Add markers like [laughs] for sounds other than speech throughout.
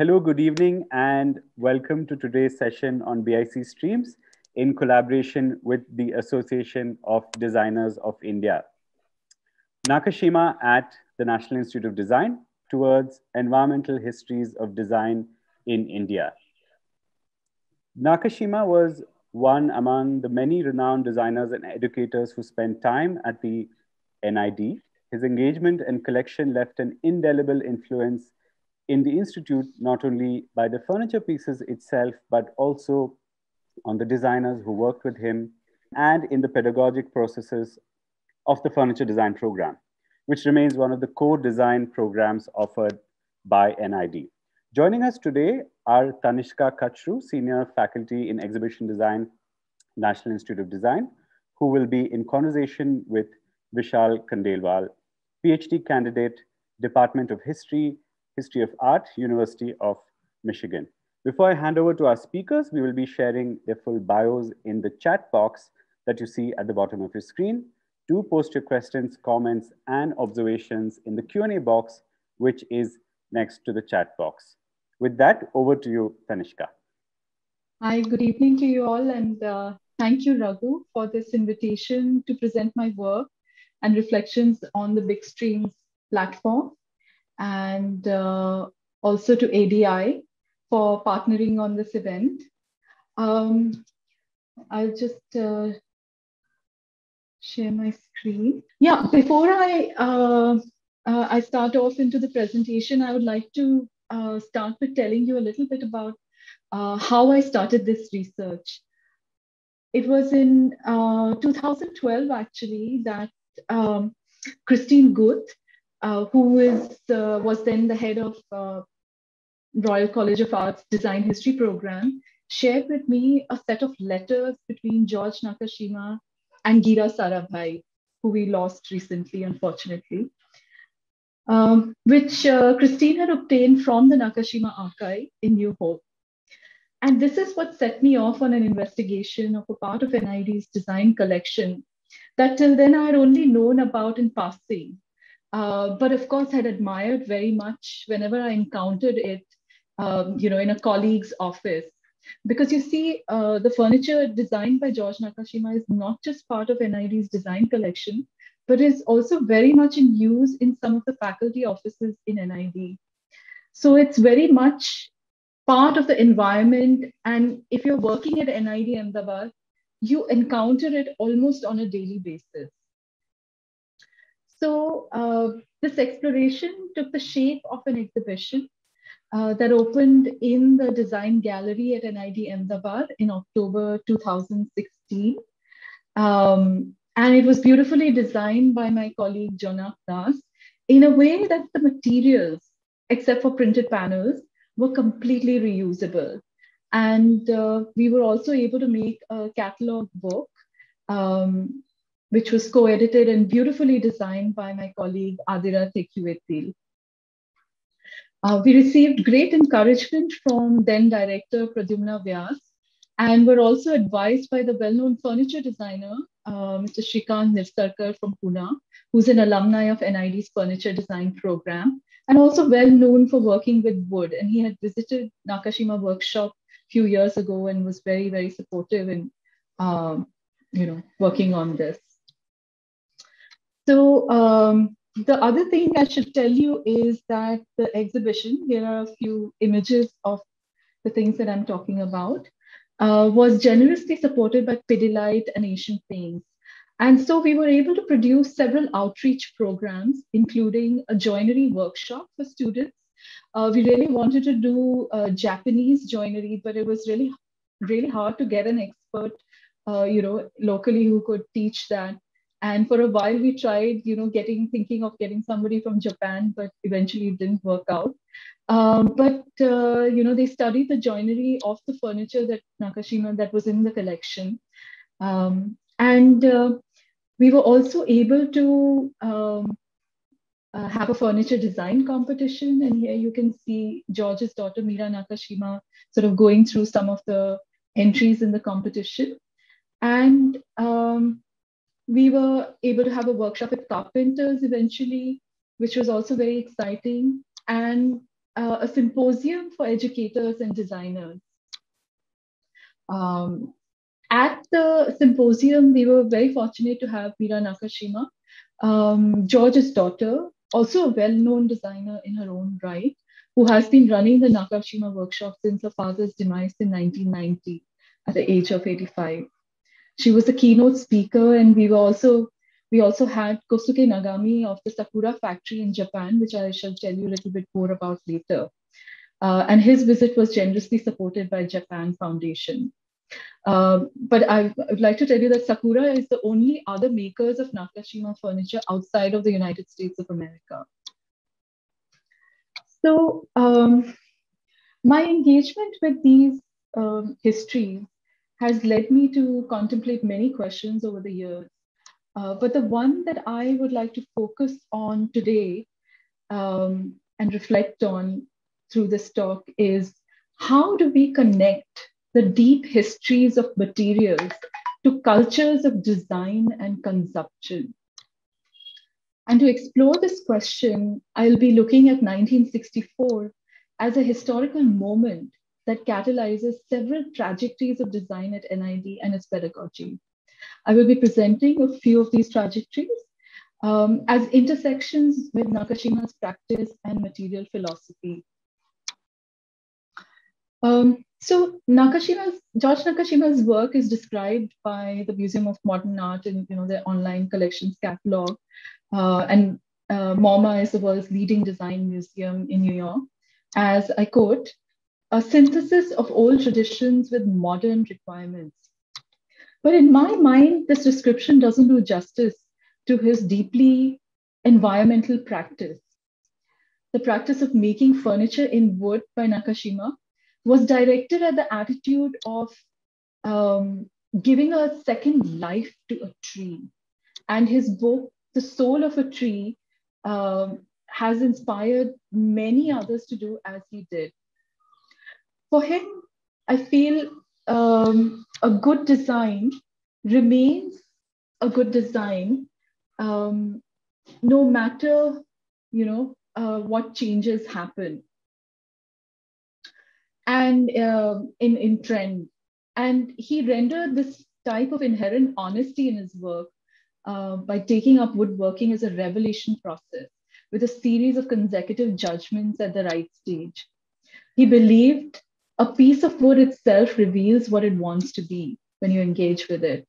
Hello, good evening, and welcome to today's session on BIC Streams in collaboration with the Association of Designers of India. Nakashima at the National Institute of Design towards environmental histories of design in India. Nakashima was one among the many renowned designers and educators who spent time at the NID. His engagement and collection left an indelible influence in the Institute, not only by the furniture pieces itself, but also on the designers who worked with him and in the pedagogic processes of the furniture design program, which remains one of the core design programs offered by NID. Joining us today are Tanishka Kachru, Senior Faculty in Exhibition Design, National Institute of Design, who will be in conversation with Vishal Khandelwal, PhD candidate, Department of History, History of Art, University of Michigan. Before I hand over to our speakers, we will be sharing their full bios in the chat box that you see at the bottom of your screen. Do post your questions, comments, and observations in the Q&A box, which is next to the chat box. With that, over to you, Tanishka. Hi, good evening to you all, and uh, thank you, Raghu, for this invitation to present my work and reflections on the BIC Streams platform and uh, also to ADI for partnering on this event. Um, I'll just uh, share my screen. Yeah, before I, uh, uh I start off into the presentation, I would like to uh, start with telling you a little bit about uh, how I started this research. It was in 2012, actually, that um, Christine Guth, uh, who is, uh, was then the head of uh, Royal College of Arts Design History program, shared with me a set of letters between George Nakashima and Gira Sarabhai, who we lost recently, unfortunately, um, which uh, Christine had obtained from the Nakashima archive in New Hope. And this is what set me off on an investigation of a part of NID's design collection that till then I had only known about in passing uh, but of course, I had admired very much whenever I encountered it, um, you know, in a colleague's office. Because you see, uh, the furniture designed by George Nakashima is not just part of NID's design collection, but is also very much in use in some of the faculty offices in NID. So it's very much part of the environment. And if you're working at NID Ahmedabad, you encounter it almost on a daily basis. So uh, this exploration took the shape of an exhibition uh, that opened in the design gallery at NID Ahmedabad in October 2016. Um, and it was beautifully designed by my colleague Jonak Das in a way that the materials, except for printed panels, were completely reusable. And uh, we were also able to make a catalog book um, which was co-edited and beautifully designed by my colleague Adira Tekuetil. Uh, we received great encouragement from then director Pradyumna Vyas and were also advised by the well-known furniture designer, uh, Mr. Shrikant Nivsarkar from Pune, who's an alumni of NID's furniture design program and also well known for working with wood. And he had visited Nakashima workshop a few years ago and was very, very supportive in, um, you know, working on this. So um, the other thing I should tell you is that the exhibition, here are a few images of the things that I'm talking about, uh, was generously supported by Pidilite and Asian Paints. And so we were able to produce several outreach programs, including a joinery workshop for students. Uh, we really wanted to do uh, Japanese joinery, but it was really, really hard to get an expert, uh, you know, locally who could teach that. And for a while, we tried, you know, getting thinking of getting somebody from Japan, but eventually it didn't work out. Um, but uh, you know, they studied the joinery of the furniture that Nakashima that was in the collection, um, and uh, we were also able to um, uh, have a furniture design competition. And here you can see George's daughter Mira Nakashima sort of going through some of the entries in the competition, and um, we were able to have a workshop with carpenters eventually, which was also very exciting. And uh, a symposium for educators and designers. Um, at the symposium, we were very fortunate to have Mira Nakashima, um, George's daughter, also a well-known designer in her own right, who has been running the Nakashima workshop since her father's demise in 1990 at the age of 85. She was a keynote speaker, and we were also we also had Kosuke Nagami of the Sakura factory in Japan, which I shall tell you a little bit more about later. Uh, and his visit was generously supported by Japan Foundation. Uh, but I would like to tell you that Sakura is the only other makers of Nakashima furniture outside of the United States of America. So um, my engagement with these um, histories has led me to contemplate many questions over the years. Uh, but the one that I would like to focus on today um, and reflect on through this talk is how do we connect the deep histories of materials to cultures of design and consumption? And to explore this question, I'll be looking at 1964 as a historical moment that catalyzes several trajectories of design at NID and its pedagogy. I will be presenting a few of these trajectories um, as intersections with Nakashima's practice and material philosophy. Um, so Nakashima's, George Nakashima's work is described by the Museum of Modern Art in you know, their online collections catalog. Uh, and uh, MoMA is the world's leading design museum in New York, as I quote, a synthesis of old traditions with modern requirements. But in my mind, this description doesn't do justice to his deeply environmental practice. The practice of making furniture in wood by Nakashima was directed at the attitude of um, giving a second life to a tree. And his book, The Soul of a Tree, um, has inspired many others to do as he did. For him, I feel um, a good design remains a good design um, no matter you know uh, what changes happen and uh, in, in trend. And he rendered this type of inherent honesty in his work uh, by taking up woodworking as a revelation process with a series of consecutive judgments at the right stage. He believed a piece of wood itself reveals what it wants to be when you engage with it.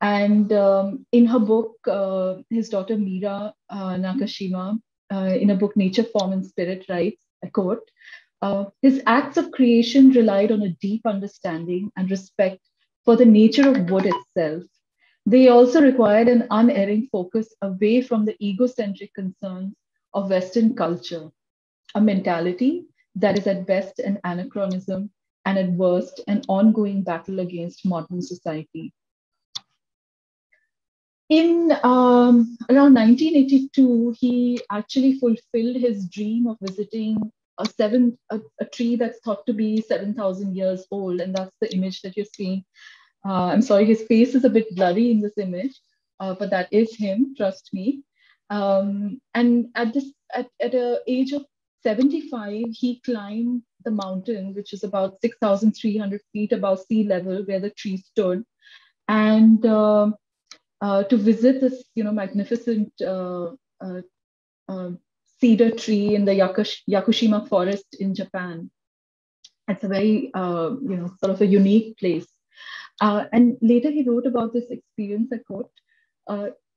And um, in her book, uh, his daughter Mira uh, Nakashima, uh, in a book Nature, Form, and Spirit, writes, I quote, uh, his acts of creation relied on a deep understanding and respect for the nature of wood itself. They also required an unerring focus away from the egocentric concerns of Western culture, a mentality that is at best an anachronism and at worst an ongoing battle against modern society. In um, around 1982, he actually fulfilled his dream of visiting a seven a, a tree that's thought to be 7,000 years old, and that's the image that you're seeing. Uh, I'm sorry, his face is a bit blurry in this image, uh, but that is him. Trust me. Um, and at this at, at a age of 75, he climbed the mountain, which is about 6,300 feet above sea level, where the tree stood, and uh, uh, to visit this, you know, magnificent uh, uh, uh cedar tree in the Yakush- Yakushima forest in Japan. It's a very, uh, you know, sort of a unique place. And later he wrote about this experience, I quote,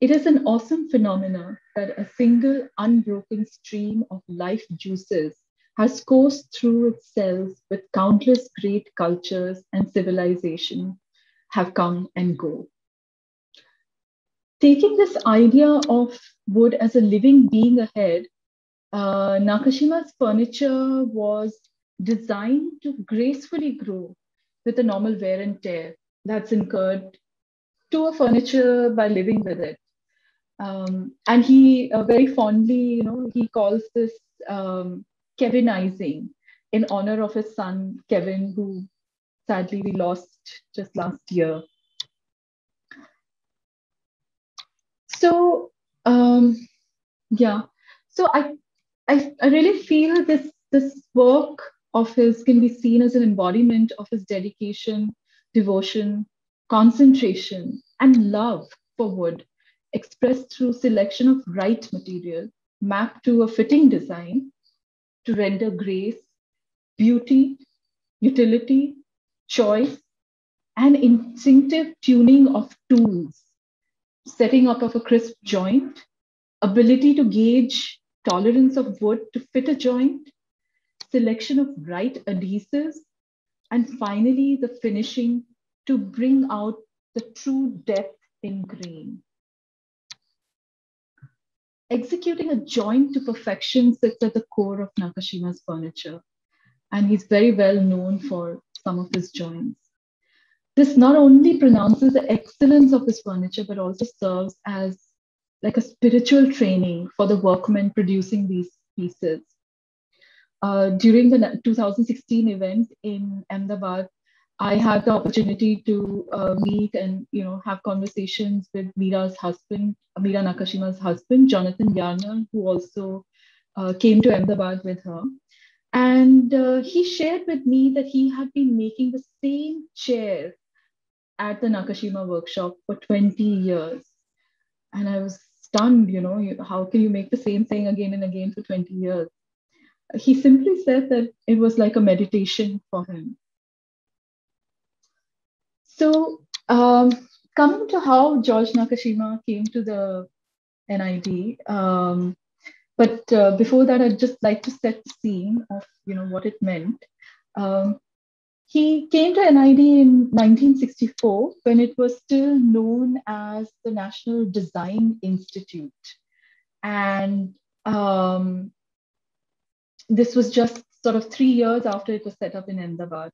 it is an awesome phenomenon that a single unbroken stream of life juices has coursed through its cells with countless great cultures and civilizations have come and go. Taking this idea of wood as a living being ahead uh, Nakashima's furniture was designed to gracefully grow with the normal wear and tear that's incurred to a furniture by living with it. Um, and he uh, very fondly, you know, he calls this um, Kevinizing in honor of his son, Kevin, who sadly we lost just last year. So, um, yeah, so I I, I really feel this this work of his can be seen as an embodiment of his dedication, devotion, concentration, and love for wood, expressed through selection of right material, mapped to a fitting design to render grace, beauty, utility, choice, and instinctive tuning of tools, setting up of a crisp joint, ability to gauge tolerance of wood to fit a joint, selection of right adhesives, and finally the finishing to bring out the true depth in grain. Executing a joint to perfection sits at the core of Nakashima's furniture, and he's very well known for some of his joints. This not only pronounces the excellence of his furniture, but also serves as like a spiritual training for the workmen producing these pieces. Uh, during the 2016 event in Ahmedabad, I had the opportunity to uh, meet and you know have conversations with Mira's husband, Mira Nakashima's husband, Jonathan Yarnall, who also uh, came to Ahmedabad with her. And uh, he shared with me that he had been making the same chair at the Nakashima workshop for 20 years. And I was stunned, you know, how can you make the same thing again and again for 20 years? He simply said that it was like a meditation for him. So, um, coming to how George Nakashima came to the NID, um, but uh, before that, I'd just like to set the scene of you know what it meant. Um, he came to NID in 1964 when it was still known as the National Design Institute. And um, this was just sort of three years after it was set up in Ahmedabad.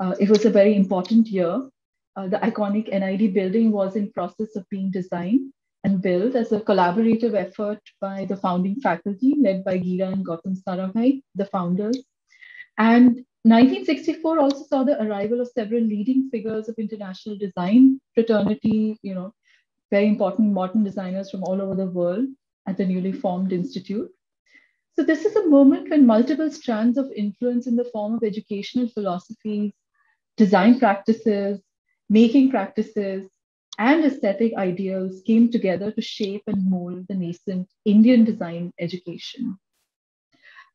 Uh, it was a very important year. Uh, the iconic NID building was in process of being designed and built as a collaborative effort by the founding faculty led by Gira and Gautam Sarabhai, the founders. And 1964 also saw the arrival of several leading figures of international design fraternity, you know, very important modern designers from all over the world at the newly formed institute. So this is a moment when multiple strands of influence in the form of educational philosophies, design practices, making practices, and aesthetic ideals came together to shape and mold the nascent Indian design education.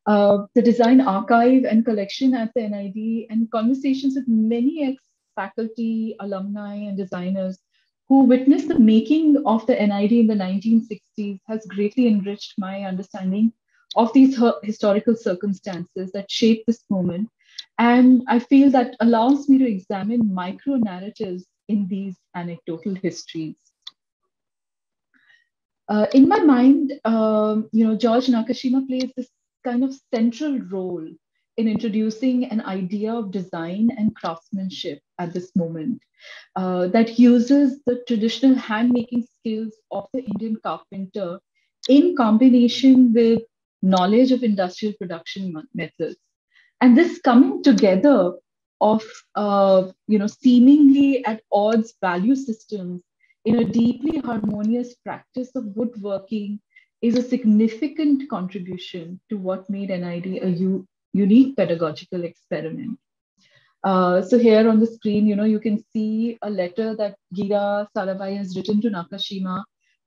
Uh, the design archive and collection at the NID, and conversations with many ex faculty, alumni, and designers who witnessed the making of the NID in the 1960s has greatly enriched my understanding of these historical circumstances that shaped this moment. And I feel that allows me to examine micro narratives in these anecdotal histories. Uh, in my mind, um, you know, George Nakashima plays this kind of central role in introducing an idea of design and craftsmanship at this moment uh, that uses the traditional hand-making skills of the Indian carpenter in combination with knowledge of industrial production methods. And this coming together of uh, you know seemingly at odds value systems in a deeply harmonious practice of woodworking is a significant contribution to what made NID a u- unique pedagogical experiment. Uh, so here on the screen, you know, you can see a letter that Gira Sarabhai has written to Nakashima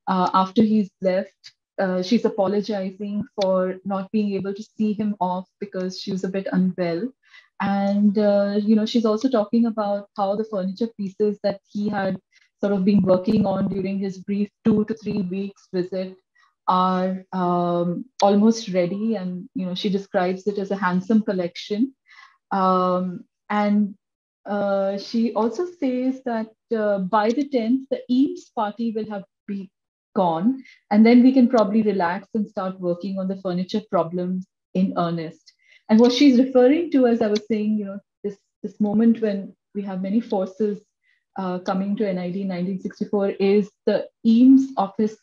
uh, after he's left. Uh, she's apologizing for not being able to see him off because she was a bit unwell. And, uh, you know, she's also talking about how the furniture pieces that he had sort of been working on during his brief two to three weeks visit are um, almost ready and you know she describes it as a handsome collection um, and uh, she also says that uh, by the 10th the eames party will have be gone and then we can probably relax and start working on the furniture problems in earnest and what she's referring to as i was saying you know this this moment when we have many forces uh, coming to NID in 1964 is the Eames office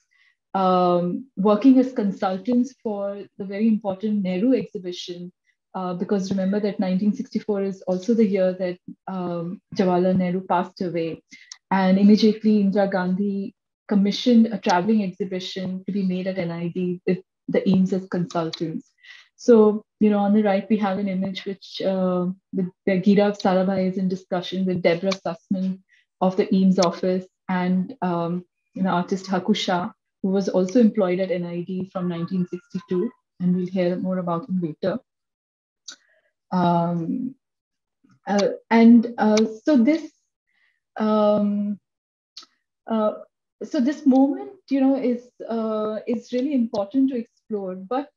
um, working as consultants for the very important Nehru exhibition. Uh, because remember that 1964 is also the year that um, Jawaharlal Nehru passed away. And immediately Indira Gandhi commissioned a traveling exhibition to be made at NID with the Eames as consultants. So, you know, on the right, we have an image which uh, with the Gira Sarabhai is in discussion with Deborah Sussman of the Eames office and um, know, artist Haku Shah, who was also employed at NID from 1962. And we'll hear more about him later. Um, uh, and uh, so this um, uh, so this moment, you know, is uh, is really important to explore. But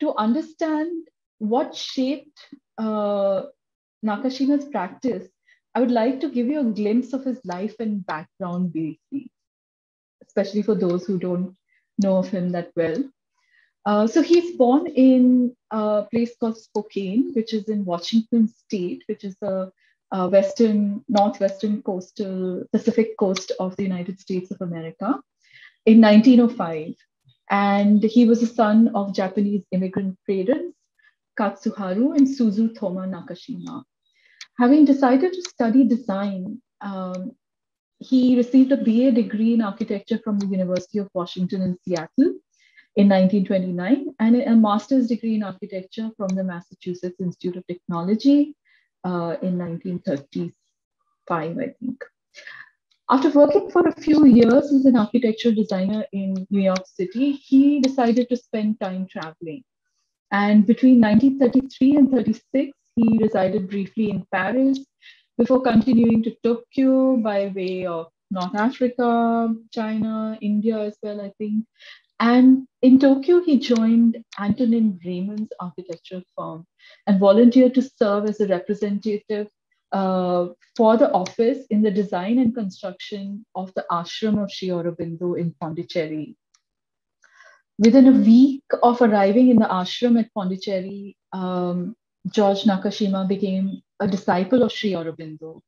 to understand what shaped uh, Nakashima's practice, I would like to give you a glimpse of his life and background briefly, especially for those who don't know of him that well. Uh, so he's born in a place called Spokane, which is in Washington State, which is a uh, western, northwestern coastal Pacific coast of the United States of America in 1905. And he was a son of Japanese immigrant parents, Katsuharu and Suzu Thoma Nakashima. Having decided to study design, um, he received a BA degree in architecture from the University of Washington in Seattle in 1929 and a master's degree in architecture from the Massachusetts Institute of Technology uh, in 1935, I think. After working for a few years as an architectural designer in New York City, he decided to spend time traveling. And between 1933 and 36, he resided briefly in Paris before continuing to Tokyo by way of North Africa, China, India as well, I think. And in Tokyo, he joined Antonin Raymond's architectural firm and volunteered to serve as a representative uh, for the office in the design and construction of the ashram of Sri Aurobindo in Pondicherry. Within a week of arriving in the ashram at Pondicherry, um, George Nakashima became a disciple of Sri Aurobindo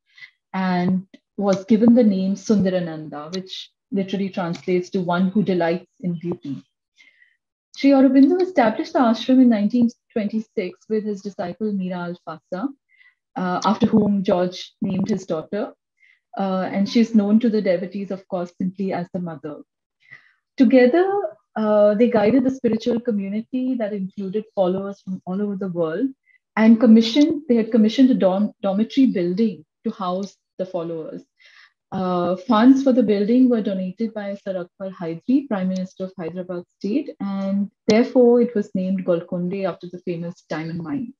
and was given the name Sundarananda, which literally translates to one who delights in beauty. Sri Aurobindo established the ashram in 1926 with his disciple Mira Alfassa, uh, after whom George named his daughter. Uh, and she's known to the devotees, of course, simply as the mother. Together, uh, they guided the spiritual community that included followers from all over the world and commissioned, they had commissioned a dorm, dormitory building to house the followers. Uh, funds for the building were donated by Sir Akbar Hydari, Prime Minister of Hyderabad State, and therefore it was named Golconda after the famous diamond mines.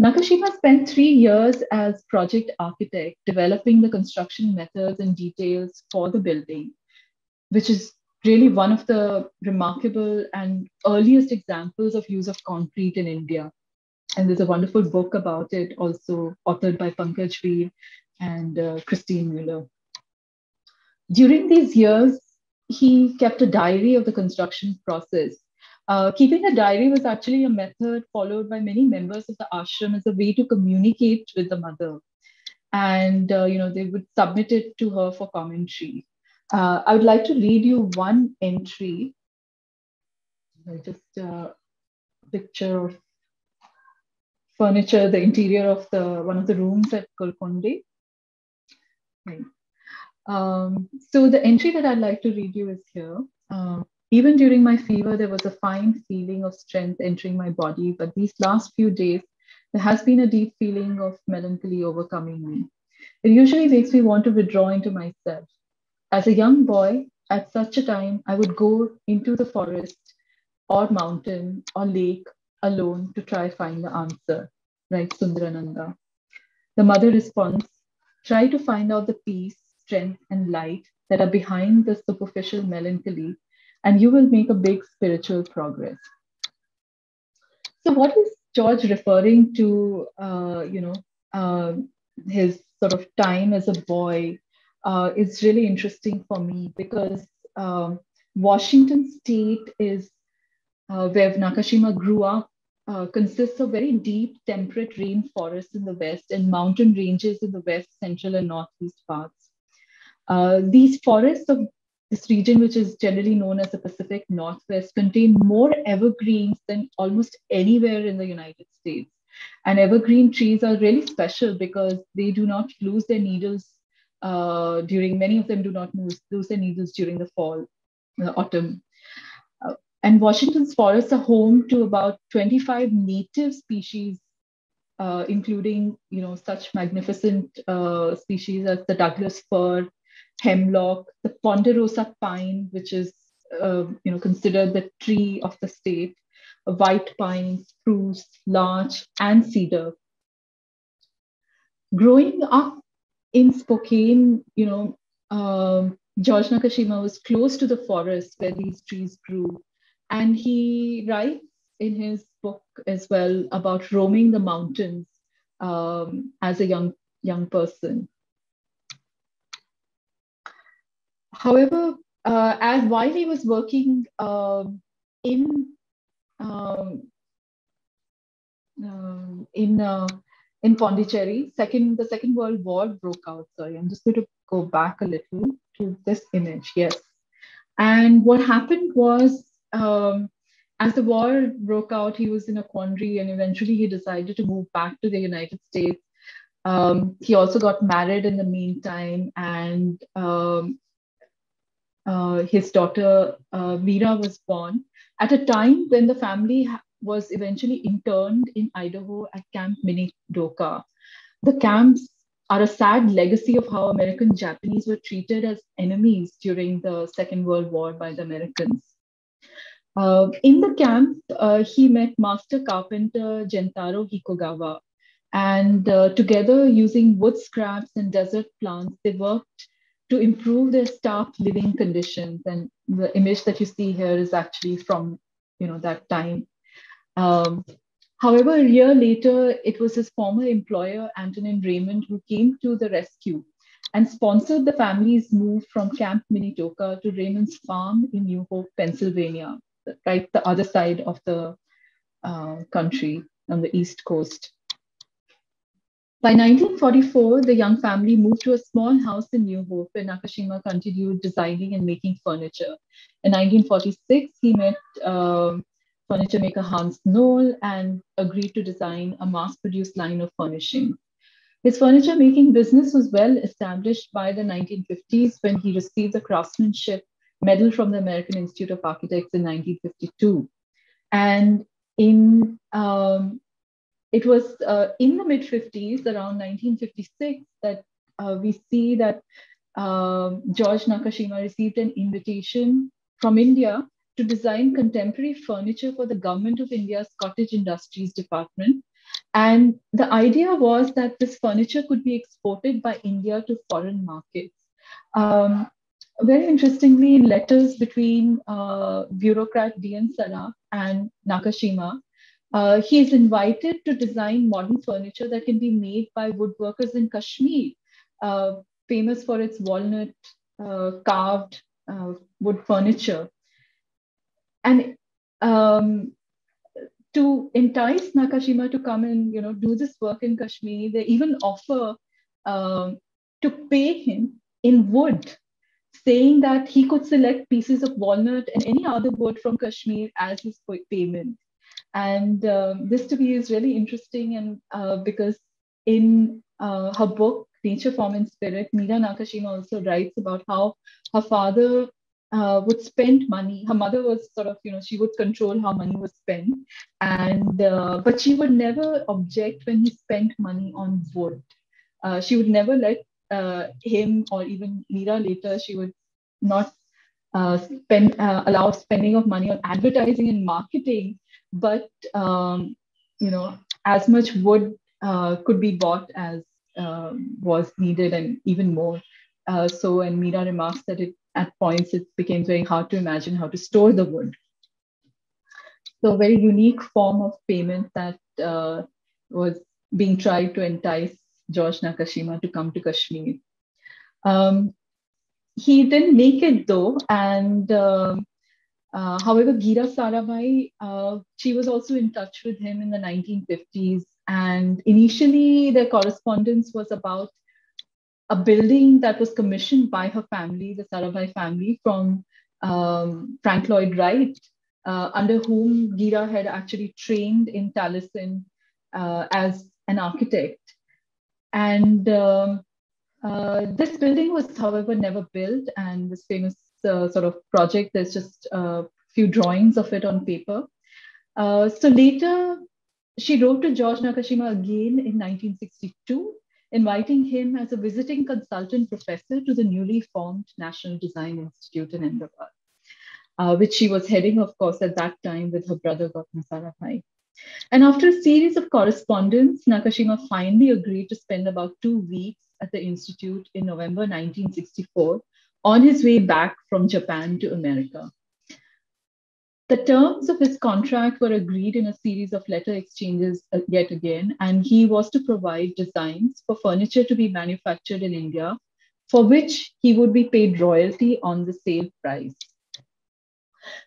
Nakashima spent three years as project architect, developing the construction methods and details for the building, which is really one of the remarkable and earliest examples of use of concrete in India. And there's a wonderful book about it, also authored by Pankaj Vir and uh, Christine Mueller. During these years, he kept a diary of the construction process. Uh, keeping a diary was actually a method followed by many members of the ashram as a way to communicate with the mother. And, uh, you know, they would submit it to her for commentary. Uh, I would like to read you one entry. Just a uh, picture of furniture, the interior of the one of the rooms at Golconda. Right. Um, so the entry that I'd like to read you is here. Um, even during my fever, there was a fine feeling of strength entering my body, but these last few days, there has been a deep feeling of melancholy overcoming me. It usually makes me want to withdraw into myself. As a young boy, at such a time, I would go into the forest or mountain or lake alone to try find the answer, writes Sundarananda. The mother responds, try to find out the peace, strength, and light that are behind the superficial melancholy, and you will make a big spiritual progress. So, what is George referring to? Uh, you know, uh, his sort of time as a boy uh, is really interesting for me because um, Washington State is uh, where Nakashima grew up uh, consists of very deep temperate rainforests in the west and mountain ranges in the west, central, and northeast parts. Uh, these forests of this region, which is generally known as the Pacific Northwest, contain more evergreens than almost anywhere in the United States. And evergreen trees are really special because they do not lose their needles uh, during, many of them do not lose, lose their needles during the fall, the autumn. And Washington's forests are home to about 25 native species, uh, including you know such magnificent uh, species as the Douglas fir, hemlock, the ponderosa pine, which is uh, you know considered the tree of the state, white pine, spruce, larch, and cedar. Growing up in Spokane, you know, um, George Nakashima was close to the forest where these trees grew. And he writes in his book as well about roaming the mountains um, as a young, young person. However, uh, as while he was working uh, in um, uh, in uh, in Pondicherry, second the Second World War broke out. Sorry, I'm just going to go back a little to this image. Yes, and what happened was um, as the war broke out, he was in a quandary, and eventually he decided to move back to the United States. Um, he also got married in the meantime, and um, uh, his daughter uh, Mira was born at a time when the family was eventually interned in Idaho at Camp Minidoka. The camps are a sad legacy of how American Japanese were treated as enemies during the Second World War by the Americans. Uh, in the camp, uh, he met master carpenter Gentaro Hikogawa, and uh, together, using wood scraps and desert plants, they worked to improve their staff living conditions. And the image that you see here is actually from you know that time. Um, however, a year later, it was his former employer, Antonin Raymond, who came to the rescue and sponsored the family's move from Camp Minidoka to Raymond's farm in New Hope, Pennsylvania, right the other side of the uh, country on the East Coast. By 1944, the young family moved to a small house in New Hope, where Nakashima continued designing and making furniture. In 1946, he met uh, furniture maker Hans Knoll and agreed to design a mass-produced line of furnishings. His furniture making business was well established by the 1950s when he received the Craftsmanship Medal from the American Institute of Architects in 1952. And in um, it was uh, in the mid 50s, around 1956, that uh, we see that uh, George Nakashima received an invitation from India to design contemporary furniture for the Government of India's Cottage Industries Department. And the idea was that this furniture could be exported by India to foreign markets. Um, very interestingly, in letters between uh, bureaucrat D.N. Saraf and Nakashima, uh, he is invited to design modern furniture that can be made by woodworkers in Kashmir, uh, famous for its walnut uh, carved uh, wood furniture and um, to entice Nakashima to come and you know do this work in Kashmir, they even offer um, to pay him in wood, saying that he could select pieces of walnut and any other wood from Kashmir as his payment. And um, this to me is really interesting, and uh, because in uh, her book Nature, Form, and Spirit, Mira Nakashima also writes about how her father uh, would spend money. Her mother was sort of, you know, she would control how money was spent, and uh, but she would never object when he spent money on wood. Uh, she would never let uh, him or even Mira later. She would not uh, spend uh, allow spending of money on advertising and marketing, but um, you know, as much wood could be bought as was needed and even more. so, and Mira remarks that it at points it became very hard to imagine how to store the wood. So very unique form of payment that uh, was being tried to entice George Nakashima to come to Kashmir. Um, he didn't make it though, and uh, uh, however, Gira Sarabhai, uh, she was also in touch with him in the 1950s, and initially their correspondence was about a building that was commissioned by her family, the Sarabhai family, from um, Frank Lloyd Wright, uh, under whom Gira had actually trained in Taliesin uh, as an architect. And um, uh, this building was, however, never built. And this famous uh, sort of project, there's just a few drawings of it on paper. Uh, so later, she wrote to George Nakashima again in 1962, inviting him as a visiting consultant professor to the newly formed National Design Institute in Ahmedabad, uh, which she was heading, of course, at that time with her brother Gautam Sarabhai. And after a series of correspondence, Nakashima finally agreed to spend about two weeks at the Institute in November 1964 on his way back from Japan to America. The terms of his contract were agreed in a series of letter exchanges uh, yet again, and he was to provide designs for furniture to be manufactured in India, for which he would be paid royalty on the sale price.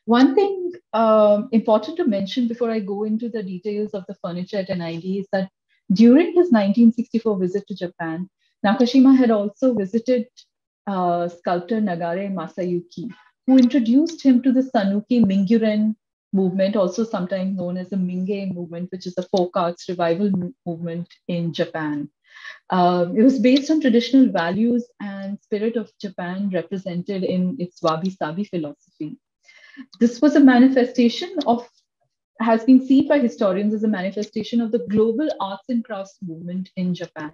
One thing um, important to mention before I go into the details of the furniture at NID is that during his 1964 visit to Japan, Nakashima had also visited uh, sculptor Nagare Masayuki, who introduced him to the Sanuki Mingyuren movement, also sometimes known as the Mingei movement, which is a folk arts revival movement in Japan. Um, it was based on traditional values and spirit of Japan represented in its wabi-sabi philosophy. This was a manifestation of, has been seen by historians as a manifestation of the global arts and crafts movement in Japan.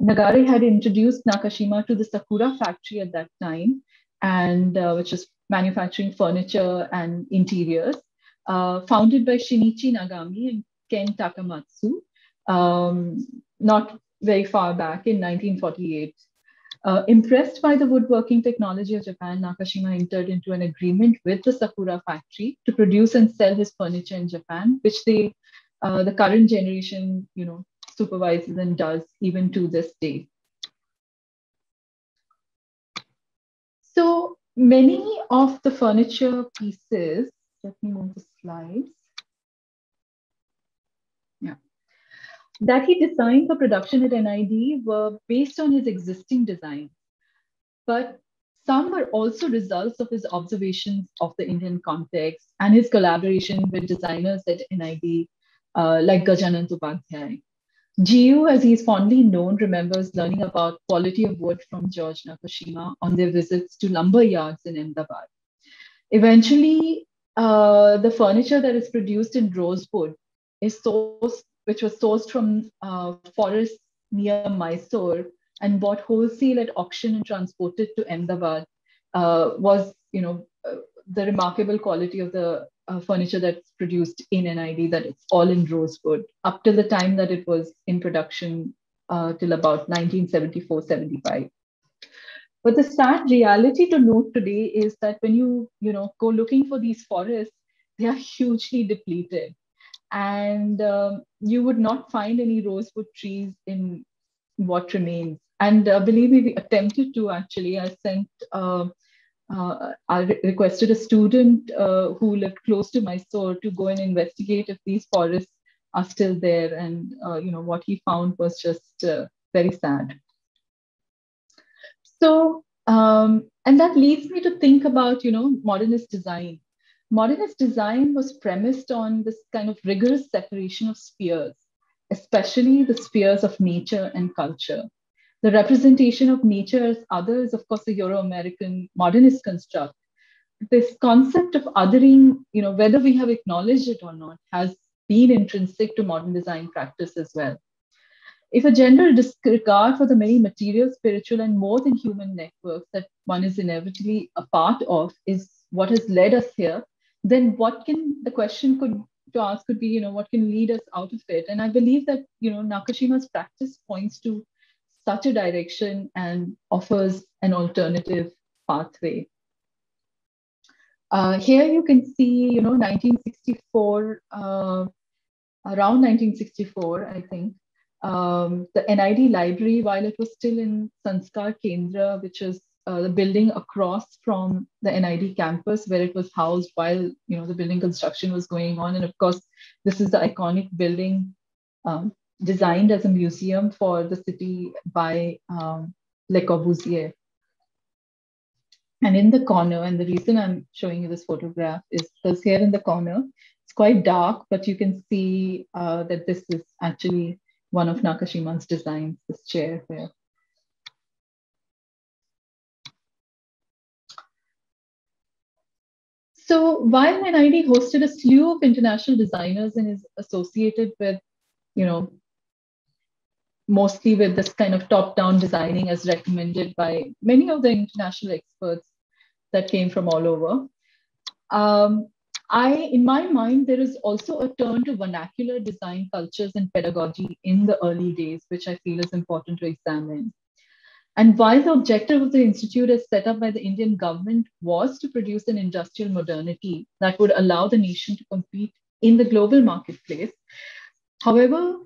Nagare had introduced Nakashima to the Sakura factory at that time, and uh, which is manufacturing furniture and interiors, uh, founded by Shinichi Nagami and Ken Takamatsu, um, not very far back in 1948. Uh, impressed by the woodworking technology of Japan, Nakashima entered into an agreement with the Sakura factory to produce and sell his furniture in Japan, which they, uh, the current generation, you know, supervises and does even to this day. So many of the furniture pieces, let me move the slides. Yeah. That he designed for production at NID were based on his existing designs, but some were also results of his observations of the Indian context and his collaboration with designers at NID, uh, like Gajanan Upadhyay. GU, as he's fondly known, remembers learning about quality of wood from George Nakashima on their visits to lumber yards in Ahmedabad. Eventually, uh, the furniture that is produced in rosewood is sourced, which was sourced from uh, forests near Mysore and bought wholesale at auction and transported to Ahmedabad, uh, was, you know, uh, the remarkable quality of the uh, furniture that's produced in NID that it's all in rosewood. Up till the time that it was in production uh, till about 1974 75 but the sad reality to note today is that when you you know go looking for these forests they are hugely depleted. And um, you would not find any rosewood trees in what remains. And uh, believe me we attempted to actually i sent uh, I re requested a student uh, who lived close to Mysore to go and investigate if these forests are still there. And, uh, you know, what he found was just uh, very sad. So, um, and that leads me to think about, you know, modernist design. Modernist design was premised on this kind of rigorous separation of spheres, especially the spheres of nature and culture the representation of nature as other is, of course, a Euro-American modernist construct. This concept of othering, you know, whether we have acknowledged it or not, has been intrinsic to modern design practice as well. If a general disregard for the many material, spiritual, and more than human networks that one is inevitably a part of is what has led us here, then what can the question could to ask could be, you know, what can lead us out of it? And I believe that, you know, Nakashima's practice points to such a direction and offers an alternative pathway. Uh, here you can see, you know, 1964, uh, around 1964, I think, um, the NID library, while it was still in Sanskar Kendra, which is uh, the building across from the NID campus where it was housed while, you know, the building construction was going on. And of course, this is the iconic building um, designed as a museum for the city by um, Le Corbusier. And in the corner, and the reason I'm showing you this photograph is because here in the corner, it's quite dark, but you can see uh, that this is actually one of Nakashima's designs, this chair here. So while NID hosted a slew of international designers and is associated with, you know, mostly with this kind of top-down designing as recommended by many of the international experts that came from all over. Um, I, in my mind, there is also a turn to vernacular design cultures and pedagogy in the early days, which I feel is important to examine. And while the objective of the institute as set up by the Indian government was to produce an industrial modernity that would allow the nation to compete in the global marketplace, however,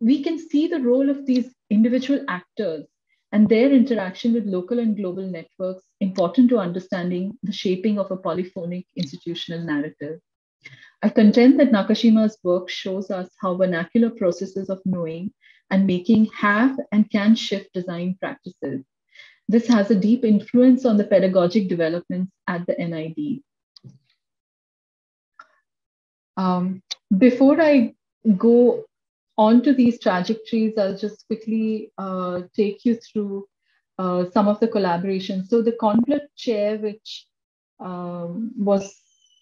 we can see the role of these individual actors and their interaction with local and global networks important to understanding the shaping of a polyphonic institutional narrative. I contend that Nakashima's work shows us how vernacular processes of knowing and making have and can shift design practices. This has a deep influence on the pedagogic developments at the NID. Um, before I go onto these trajectories, I'll just quickly uh, take you through uh, some of the collaborations. So the Kornbluth chair, which um, was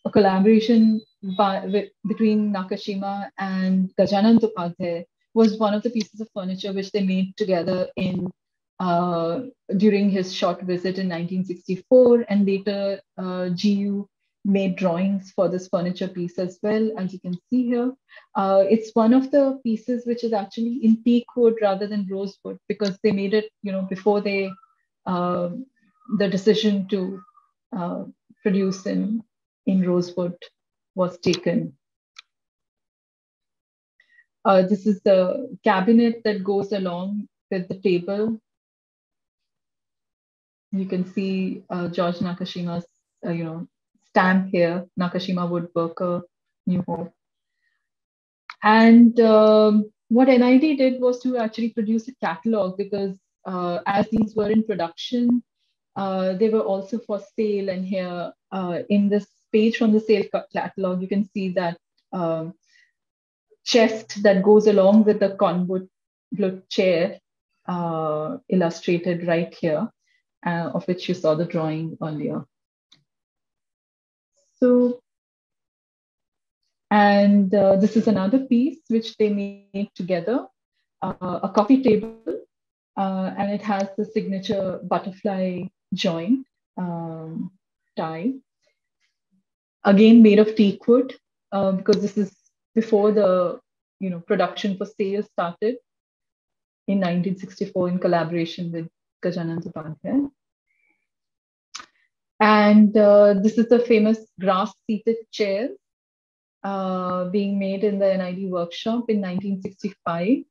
a collaboration by, with, between Nakashima and Gajanand Upadhyay, was one of the pieces of furniture which they made together in uh, during his short visit in 1964, and later uh, GU made drawings for this furniture piece as well, as you can see here. Uh, it's one of the pieces which is actually in teak wood rather than rosewood because they made it, you know, before they uh, the decision to uh, produce in in rosewood was taken. Uh, this is the cabinet that goes along with the table. You can see uh, George Nakashima's, uh, you know, stamp here, Nakashima Woodworker, New Hope. And um, what NID did was to actually produce a catalog because uh, as these were in production, uh, they were also for sale. And here uh, in this page from the sale catalog, you can see that um, chest that goes along with the Kornbluth chair uh, illustrated right here, uh, of which you saw the drawing earlier. So, and uh, this is another piece which they made together, uh, a coffee table, uh, and it has the signature butterfly joint um, tie. Again, made of teak wood, uh, because this is before the you know production for sale started in 1964 in collaboration with Gajanand Upadhyay. And uh, this is the famous grass-seated chair uh, being made in the NID workshop in 1965.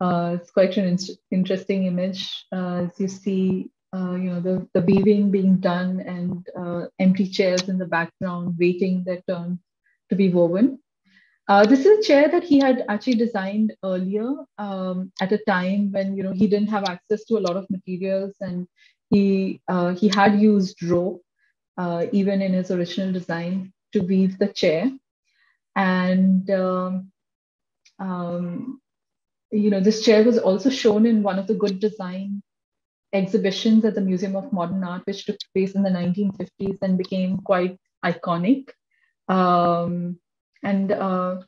Uh, it's quite an in interesting image uh, as you see, uh, you know, the, the weaving being done and uh, empty chairs in the background waiting their turn to be woven. this is a chair that he had actually designed earlier um, at a time when you know he didn't have access to a lot of materials and he, uh, he had used rope uh, even in his original design to weave the chair. And, um, um, you know, this chair was also shown in one of the good design exhibitions at the Museum of Modern Art, which took place in the 1950s and became quite iconic. Um, and uh,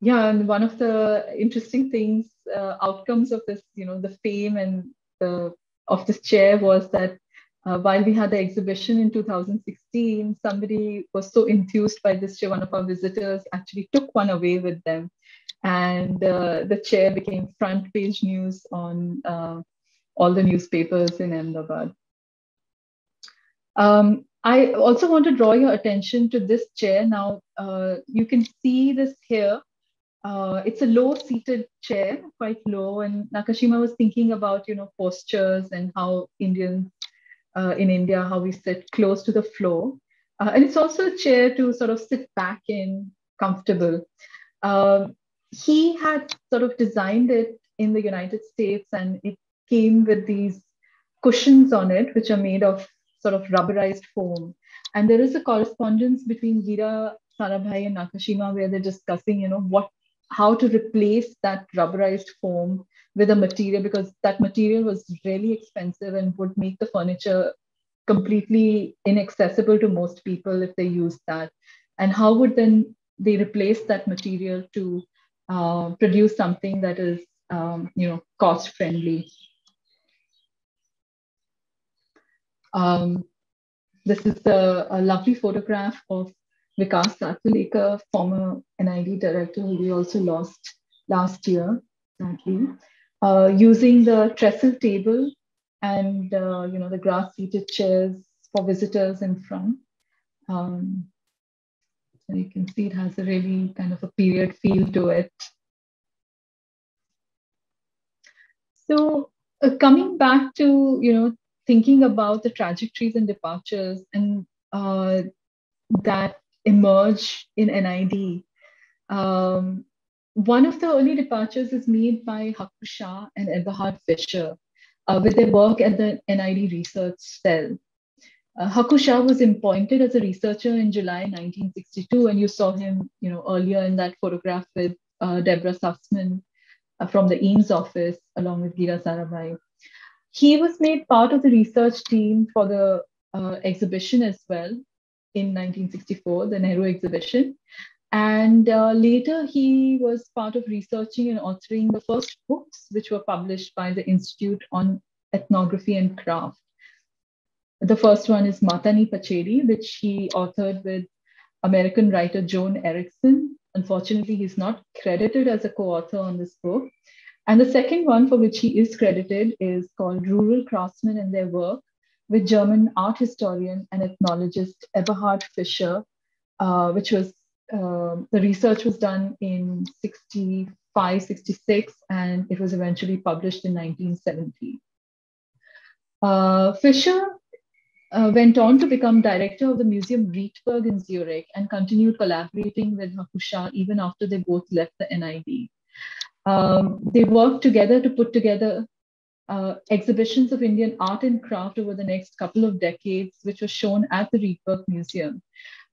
yeah, and one of the interesting things, uh, outcomes of this, you know, the fame and the of this chair was that uh, while we had the exhibition in 2016, somebody was so enthused by this chair, one of our visitors actually took one away with them. And uh, the chair became front page news on uh, all the newspapers in Ahmedabad. Um, I also want to draw your attention to this chair. Now, uh, you can see this here. Uh, it's a low seated chair, quite low. And Nakashima was thinking about, you know, postures and how Indians uh, in India, how we sit close to the floor. Uh, and it's also a chair to sort of sit back in comfortable. Um, he had sort of designed it in the United States and it came with these cushions on it, which are made of sort of rubberized foam. And there is a correspondence between Gira Sarabhai and Nakashima where they're discussing, you know, what how to replace that rubberized foam with a material because that material was really expensive and would make the furniture completely inaccessible to most people if they used that? And how would then they replace that material to uh, produce something that is, um, you know, cost friendly? Um, this is a, a, lovely photograph of Vikas Satwalekar, former NID director, who we also lost last year, sadly, uh, using the trestle table and uh, you know the grass-seated chairs for visitors in front. Um, so you can see it has a really kind of a period feel to it. So uh, coming back to you know thinking about the trajectories and departures and uh, that emerge in NID. Um, one of the early departures is made by Haku Shah and Eberhard Fischer uh, with their work at the NID research cell. Uh, Haku Shah was appointed as a researcher in July 1962, and you saw him, you know, earlier in that photograph with uh, Deborah Sussman uh, from the Eames office, along with Gira Sarabhai. He was made part of the research team for the uh, exhibition as well in 1964, the Nehru exhibition. And uh, later, he was part of researching and authoring the first books, which were published by the Institute on Ethnography and Craft. The first one is Mata Pacheri, which he authored with American writer Joan Erikson. Unfortunately, he's not credited as a co author on this book. And the second one, for which he is credited, is called Rural Craftsmen and Their Work with German art historian and ethnologist Eberhard Fischer, uh, which was um, the research was done in 65, 66, and it was eventually published in 1970. Uh, Fischer uh, went on to become director of the Museum Rietberg in Zurich and continued collaborating with Haku Shah even after they both left the NID. Um, they worked together to put together uh, exhibitions of Indian art and craft over the next couple of decades, which was shown at the Rietberg Museum.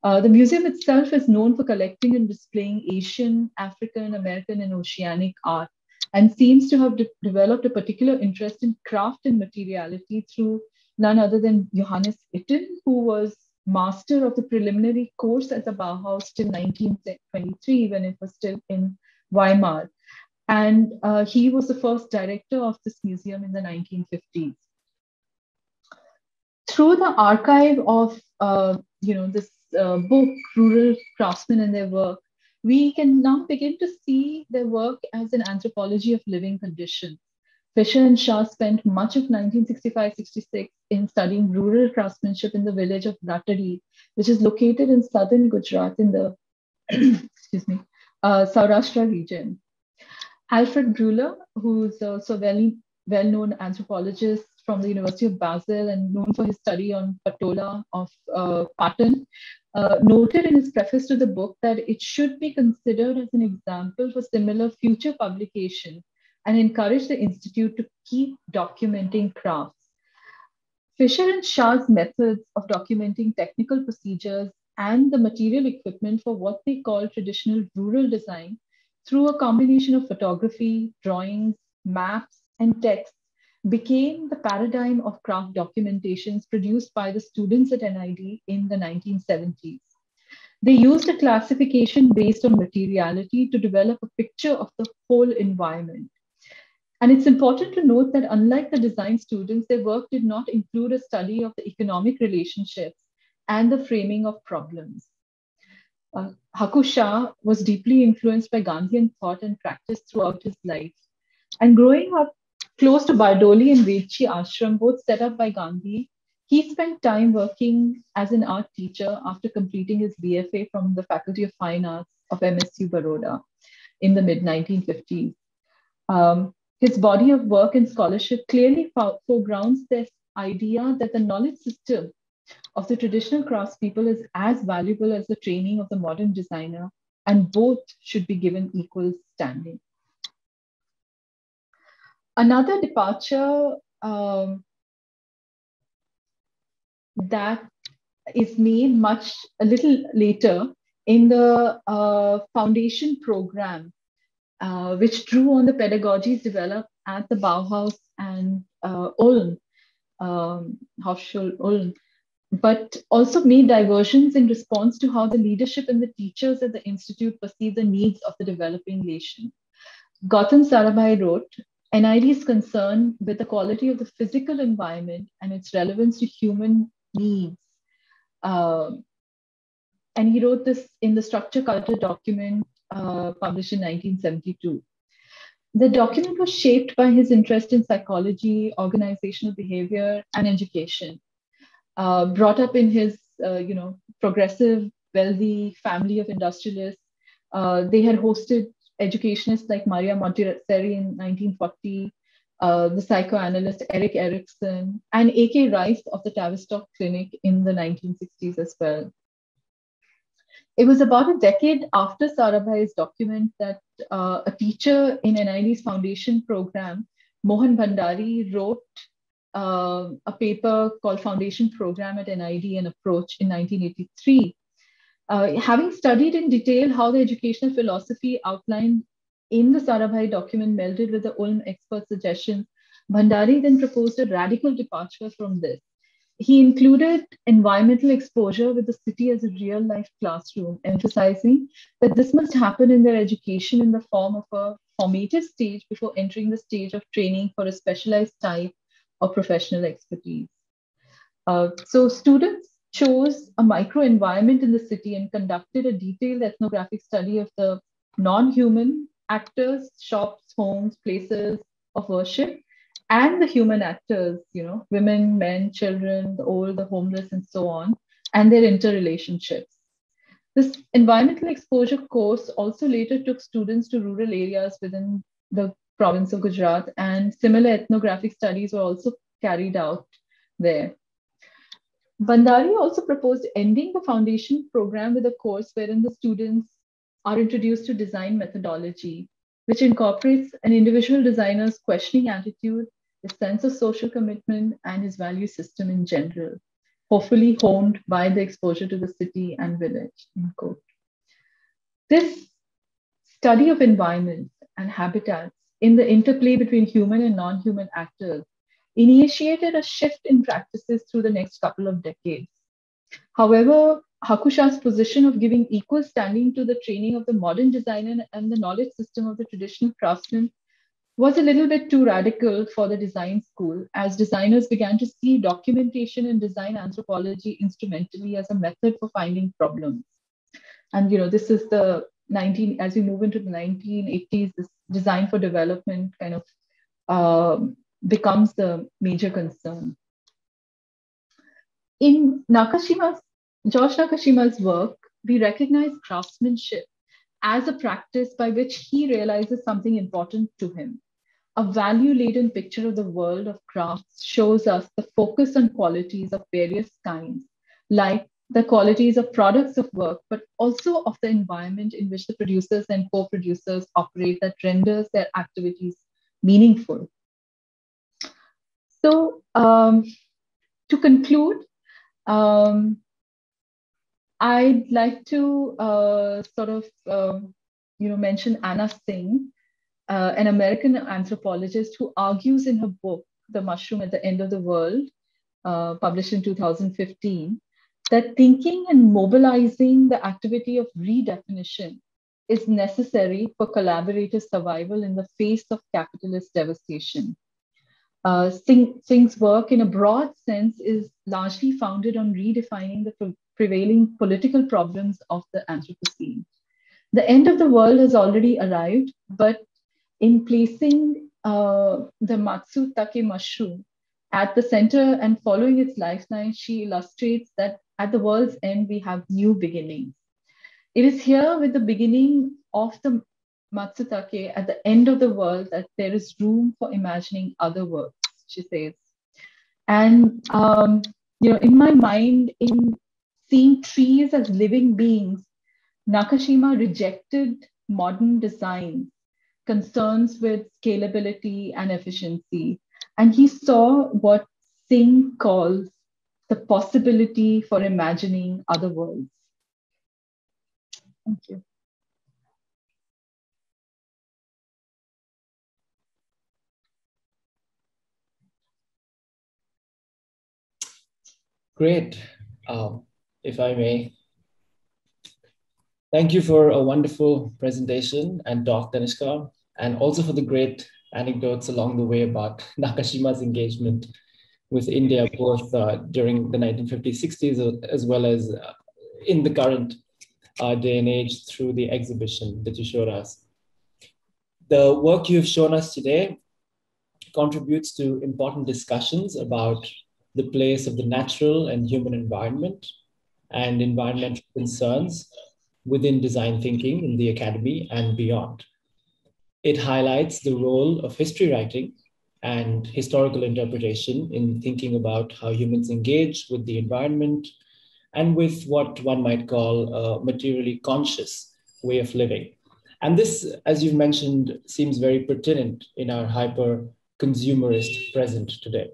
Uh, the museum itself is known for collecting and displaying Asian, African, American, and Oceanic art, and seems to have de developed a particular interest in craft and materiality through none other than Johannes Itten, who was master of the preliminary course at the Bauhaus till 1923 when it was still in Weimar. And uh, he was the first director of this museum in the 1950s. Through the archive of uh, you know, this uh, book, Rural Craftsmen and Their Work, we can now begin to see their work as an anthropology of living conditions. Fischer and Shah spent much of 1965-66 in studying rural craftsmanship in the village of Ratari, which is located in southern Gujarat in the [clears throat] excuse me, uh, Saurashtra region. Alfred Bühler, who's also a very well-known anthropologist from the University of Basel and known for his study on Patola of uh, Patan, uh, noted in his preface to the book that it should be considered as an example for similar future publication and encourage the Institute to keep documenting crafts. Fischer and Shah's methods of documenting technical procedures and the material equipment for what they call traditional rural design through a combination of photography, drawings, maps, and text became the paradigm of craft documentations produced by the students at NID in the 1970s. They used a classification based on materiality to develop a picture of the whole environment. And it's important to note that unlike the design students, their work did not include a study of the economic relationships and the framing of problems. Uh, Haku Shah was deeply influenced by Gandhian thought and practice throughout his life. And growing up close to Bardoli and Vedchi Ashram, both set up by Gandhi, he spent time working as an art teacher after completing his BFA from the Faculty of Fine Arts of MSU Baroda in the mid 1950s. Um, his body of work and scholarship clearly foregrounds this idea that the knowledge system of the traditional craftspeople is as valuable as the training of the modern designer, and both should be given equal standing. Another departure um, that is made much a little later in the uh, foundation program, uh, which drew on the pedagogies developed at the Bauhaus and uh, Ulm um, Hochschule-Ulm, but also made diversions in response to how the leadership and the teachers at the institute perceive the needs of the developing nation. Gautam Sarabhai wrote, NID is concerned with the quality of the physical environment and its relevance to human needs. Uh, and he wrote this in the Structure Culture document uh, published in 1972. The document was shaped by his interest in psychology, organizational behavior, and education. Uh, brought up in his, uh, you know, progressive, wealthy family of industrialists, uh, they had hosted educationists like Maria Montessori in 1940, uh, the psychoanalyst Erik Erikson, and A.K. Rice of the Tavistock Clinic in the 1960s as well. It was about a decade after Sarabhai's document that uh, a teacher in NID's foundation program, Mohan Bhandari, wrote uh, a paper called Foundation Program at NID and Approach in 1983. Uh, having studied in detail how the educational philosophy outlined in the Sarabhai document melded with the Ulm expert suggestions, Bhandari then proposed a radical departure from this he included environmental exposure with the city as a real life classroom, emphasizing that this must happen in their education in the form of a formative stage before entering the stage of training for a specialized type of professional expertise. Uh, so students chose a micro environment in the city and conducted a detailed ethnographic study of the non-human actors, shops, homes, places of worship, and the human actors, you know, women, men, children, the old, the homeless, and so on, and their interrelationships. This environmental exposure course also later took students to rural areas within the province of Gujarat, and similar ethnographic studies were also carried out there. Bhandari also proposed ending the foundation program with a course wherein the students are introduced to design methodology, which incorporates an individual designer's questioning attitude his sense of social commitment, and his value system in general, hopefully honed by the exposure to the city and village. This study of environments and habitats in the interplay between human and non human actors initiated a shift in practices through the next couple of decades. However, Haku Shah's position of giving equal standing to the training of the modern designer and the knowledge system of the traditional craftsman was a little bit too radical for the design school as designers began to see documentation and design anthropology instrumentally as a method for finding problems. And you know, this is the 19 as we move into the 1980s, this design for development kind of um, becomes the major concern. In Nakashima's Josh Nakashima's work, we recognize craftsmanship as a practice by which he realizes something important to him a value laden picture of the world of crafts shows us the focus on qualities of various kinds, like the qualities of products of work, but also of the environment in which the producers and co producers operate that renders their activities meaningful. So, um, to conclude, um, I'd like to uh, sort of uh, you know mention Anna Tsing, uh, an American anthropologist who argues in her book, The Mushroom at the End of the World, uh, published in 2015, that thinking and mobilizing the activity of redefinition is necessary for collaborative survival in the face of capitalist devastation. Uh, Tsing, Tsing's work, in a broad sense, is largely founded on redefining the pre prevailing political problems of the Anthropocene. The end of the world has already arrived, but in placing uh, the Matsutake mushroom at the center and following its lifeline, she illustrates that at the world's end, we have new beginnings. It is here with the beginning of the Matsutake at the end of the world that there is room for imagining other worlds, she says. And, um, you know, in my mind, in seeing trees as living beings, Nakashima rejected modern design concerns with scalability and efficiency. And he saw what Tsing calls the possibility for imagining other worlds. Thank you. Great. Um, if I may. Thank you for a wonderful presentation and talk, Tanishka, and also for the great anecdotes along the way about Nakashima's engagement with India, both uh, during the 1950s, 60s, as well as uh, in the current uh, day and age through the exhibition that you showed us. The work you've shown us today contributes to important discussions about the place of the natural and human environment and environmental concerns within design thinking in the academy and beyond. It highlights the role of history writing and historical interpretation in thinking about how humans engage with the environment and with what one might call a materially conscious way of living. And this, as you've mentioned, seems very pertinent in our hyper consumerist present today.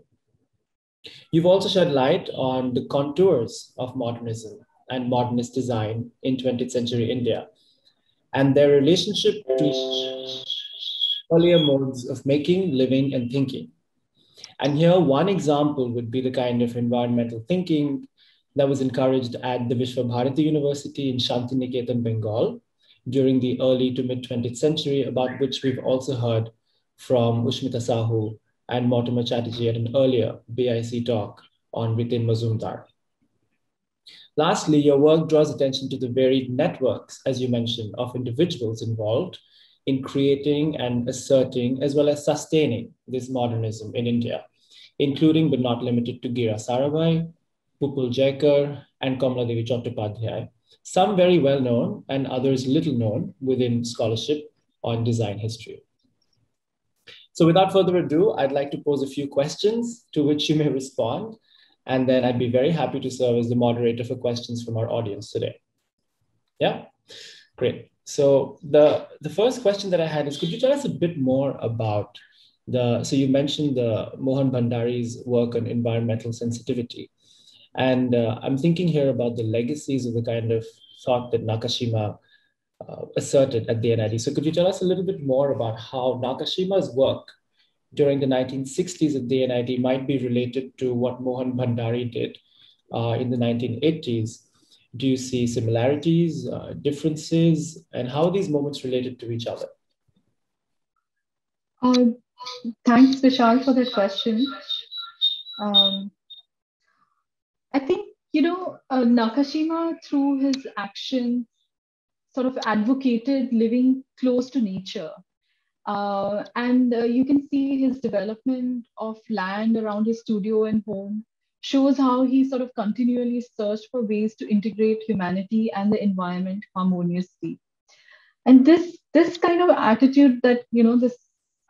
You've also shed light on the contours of modernism and modernist design in 20th century India and their relationship to earlier modes of making, living, and thinking. And here, one example would be the kind of environmental thinking that was encouraged at the Vishwabharati University in Shantiniketan, Bengal, during the early to mid 20th century, about which we've also heard from Ushmita Sahu and Mortimer Chatterjee at an earlier BIC talk on Ritin Mazumdar. Lastly, your work draws attention to the varied networks, as you mentioned, of individuals involved in creating and asserting, as well as sustaining this modernism in India, including but not limited to Gira Sarabhai, Pupul Jayakar, and Kamala Devi Chattopadhyay, some very well known and others little known within scholarship on design history. So without further ado, I'd like to pose a few questions to which you may respond. And then I'd be very happy to serve as the moderator for questions from our audience today. Yeah, great. So the, the first question that I had is, could you tell us a bit more about the, so you mentioned the Mohan Bhandari's work on environmental sensitivity. And uh, I'm thinking here about the legacies of the kind of thought that Nakashima uh, asserted at the NID. So could you tell us a little bit more about how Nakashima's work during the 1960s at the NID might be related to what Mohan Bhandari did uh, in the 1980s? Do you see similarities, uh, differences, and how are these moments related to each other? Um, thanks, Vishal, for that question. Um, I think, you know, uh, Nakashima, through his actions, sort of advocated living close to nature. Uh, and uh, you can see his development of land around his studio and home shows how he sort of continually searched for ways to integrate humanity and the environment harmoniously. And this, this kind of attitude that, you know, this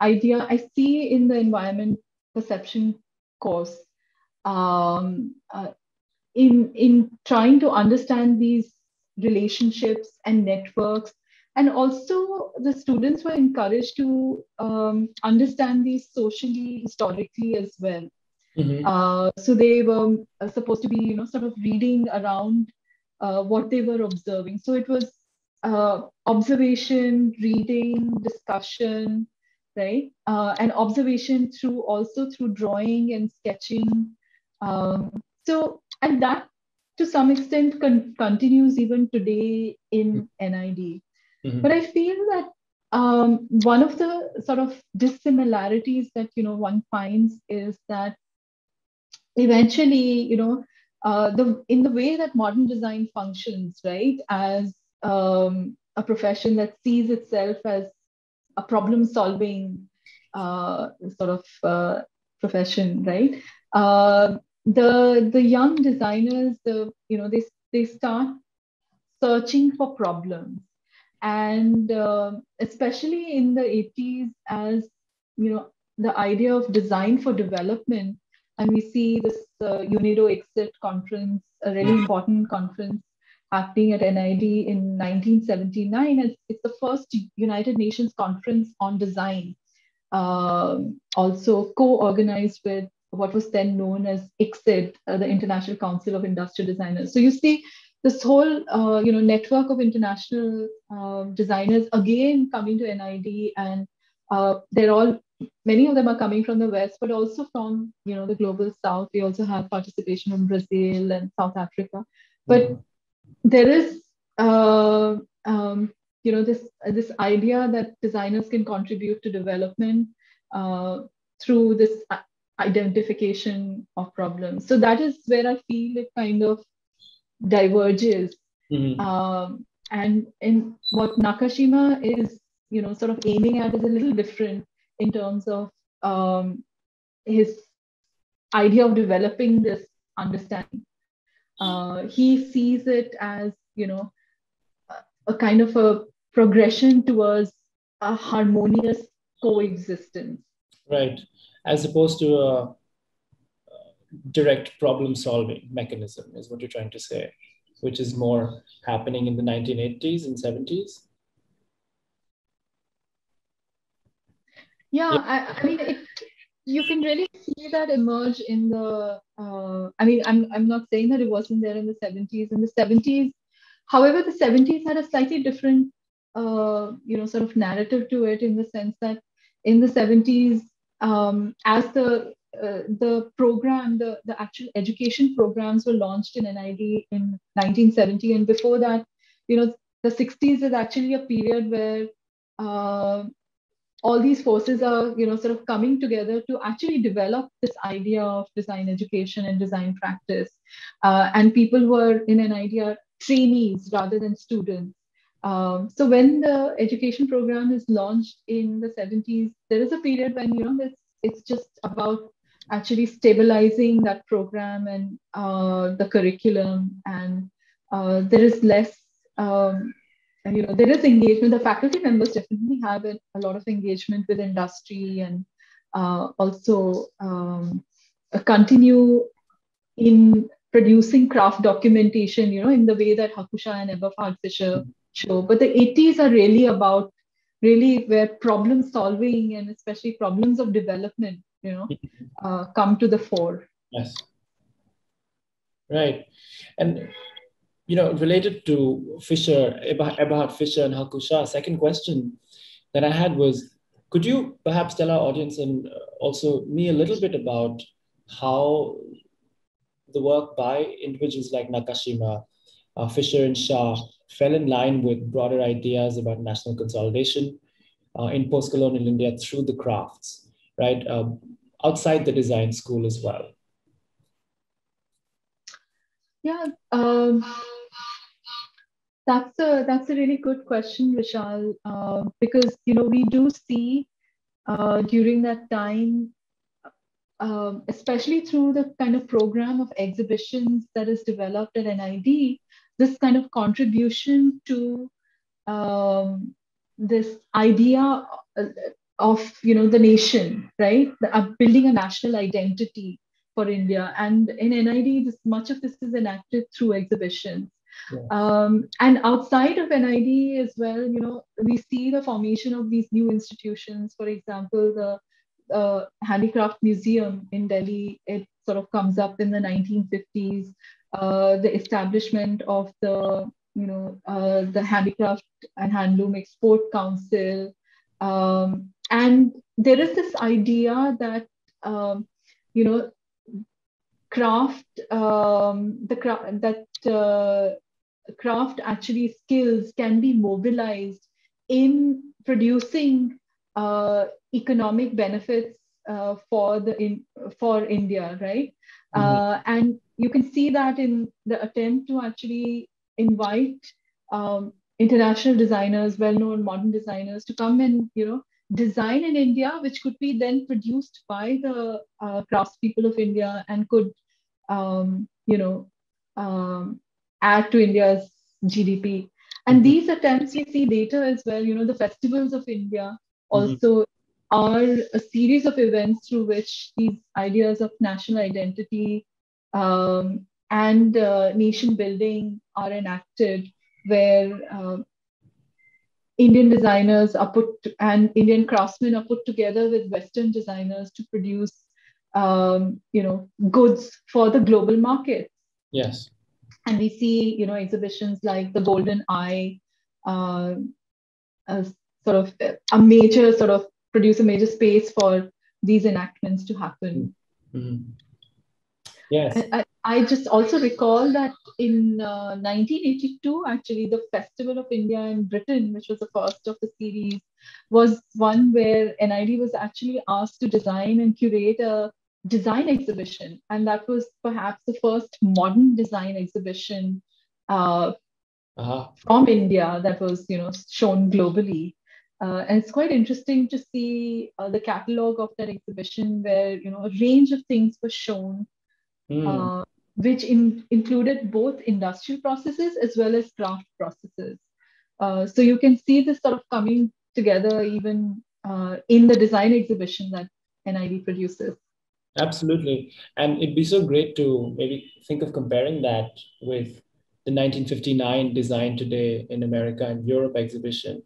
idea I see in the environment perception course um, uh, in, in trying to understand these relationships and networks. And also, the students were encouraged to um, understand these socially, historically as well. Mm-hmm. Uh, so they were uh, supposed to be, you know, sort of reading around uh, what they were observing. So it was uh, observation, reading, discussion, right? Uh, and observation through also through drawing and sketching. Um, so, and that to some extent con- continues even today in NID. Mm-hmm. But I feel that um, one of the sort of dissimilarities that you know one finds is that eventually, you know, uh, the in the way that modern design functions, right, as um, a profession that sees itself as a problem-solving uh, sort of uh, profession, right? Uh, the the young designers the you know they they start searching for problems and uh, especially in the 80s as you know the idea of design for development and we see this uh, UNIDO ICSID conference a really mm-hmm. important conference happening at NID in 1979 it's, it's the first United Nations conference on design uh, also co-organized with what was then known as ICSID, uh, the International Council of Industrial Designers. So you see this whole uh, you know network of international uh, designers again coming to NID, and uh, they're all many of them are coming from the West, but also from you know the global South. We also have participation from Brazil and South Africa. But mm-hmm. there is uh, um, you know this this idea that designers can contribute to development uh, through this identification of problems. So that is where I feel it kind of diverges. Mm-hmm. Um, and in what Nakashima is, you know, sort of aiming at is a little different in terms of um, his idea of developing this understanding. Uh, he sees it as, you know, a, kind of a progression towards a harmonious coexistence. Right, as opposed to a direct problem solving mechanism, is what you're trying to say, which is more happening in the 1980s and 70s. Yeah, yeah. I, I, mean, it, you can really see that emerge in the. Uh, I mean, I'm I'm not saying that it wasn't there in the 70s. In the 70s, however, the 70s had a slightly different, uh, you know, sort of narrative to it in the sense that in the 70s, um, as the uh, the program, the, the actual education programs were launched in NID in 1970. And before that, you know, the 60s is actually a period where uh, all these forces are, you know, sort of coming together to actually develop this idea of design education and design practice. Uh, and people were in NID are trainees rather than students. Um, so when the education program is launched in the 70s, there is a period when, you know, that it's just about actually stabilizing that program and uh, the curriculum and uh, there is less um, you know there is engagement. The faculty members definitely have a, a lot of engagement with industry and uh, also um, continue in producing craft documentation you know in the way that haku shah and eberhard fischer show. But the 80s are really about really where problem solving and especially problems of development you know [laughs] uh, come to the fore. Yes. Right. And you know related to fischer eberhard fischer and haku shah second question that i had was could you perhaps tell our audience and also me a little bit about how the work by individuals like nakashima uh, fischer and shah fell in line with broader ideas about national consolidation uh, in post-colonial india through the crafts right uh, outside the design school as well? Yeah, um, that's a that's a really good question, Vishal, uh, because you know we do see uh, during that time, um, especially through the kind of program of exhibitions that is developed at NID, this kind of contribution to um, this idea uh, of you know the nation right? The, uh, building a national identity for india. And in nid this much of this is enacted through exhibitions um, and outside of nid as well you know we see the formation of these new institutions. For example the uh, handicraft museum in delhi it sort of comes up in the 1950s uh, the establishment of the you know uh, the handicraft and handloom export council. Um, and there is this idea that um, you know craft um, the craft that uh, craft actually skills can be mobilized in producing uh, economic benefits uh, for the in, for India, right? Mm-hmm. Uh, and you can see that in the attempt to actually invite um, international designers, well-known modern designers, to come and you know design in India, which could be then produced by the uh, craftspeople of India and could, um, you know, um, add to India's GDP. And mm-hmm. these attempts, you see data as well, you know, the festivals of India also mm-hmm. are a series of events through which these ideas of national identity um, and uh, nation building are enacted, where uh, Indian designers are put and Indian craftsmen are put together with Western designers to produce, um, you know, goods for the global market. Yes. And we see, you know, exhibitions like the Golden Eye, uh, as sort of a major sort of produce a major space for these enactments to happen. Mm-hmm. Yes. I, I, just also recall that in uh, 1982, actually, the Festival of India in Britain, which was the first of the series, was one where NID was actually asked to design and curate a design exhibition. And that was perhaps the first modern design exhibition uh, uh-huh. from India that was, you know, shown globally. Uh, and it's quite interesting to see uh, the catalog of that exhibition where, you know, a range of things were shown, mm. which in, included both industrial processes as well as craft processes. Uh, so you can see this sort of coming together even uh, in the design exhibition that NID produces. Absolutely. And it'd be so great to maybe think of comparing that with the 1959 Design Today in America and Europe exhibition